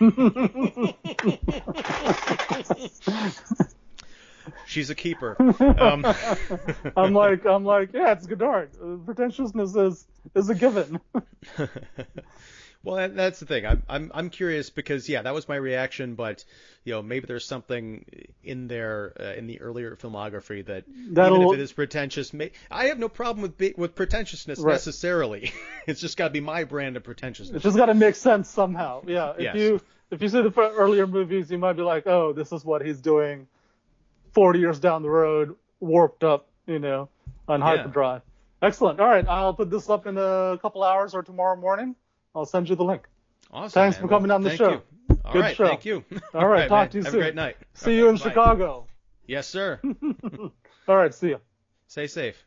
A: She's a keeper. Um,
B: I'm like, I'm like, yeah, it's Godard. Uh, pretentiousness is is a given.
A: well, that's the thing. I'm, I'm I'm curious because yeah, that was my reaction, but you know maybe there's something in there uh, in the earlier filmography that even
B: That'll-
A: if it is pretentious, may, I have no problem with be, with pretentiousness
B: Right.
A: necessarily. it's just got to be my brand of pretentiousness.
B: It's just got to make sense somehow. Yeah. If
A: Yes.
B: you if you see the earlier movies, you might be like, oh, this is what he's doing, 40 years down the road, warped up, you know, on
A: Yeah.
B: hyperdrive. Excellent. All right, I'll put this up in a couple hours or tomorrow morning. I'll send you the link.
A: Awesome.
B: Thanks
A: man.
B: for coming
A: Well,
B: on the
A: thank
B: show.
A: You. All
B: Good
A: right,
B: show.
A: Thank you.
B: All right, talk
A: man.
B: to you
A: Have
B: soon.
A: Have a great night.
B: See you in
A: Bye.
B: Chicago.
A: Yes, sir.
B: All right, see you.
A: Stay safe.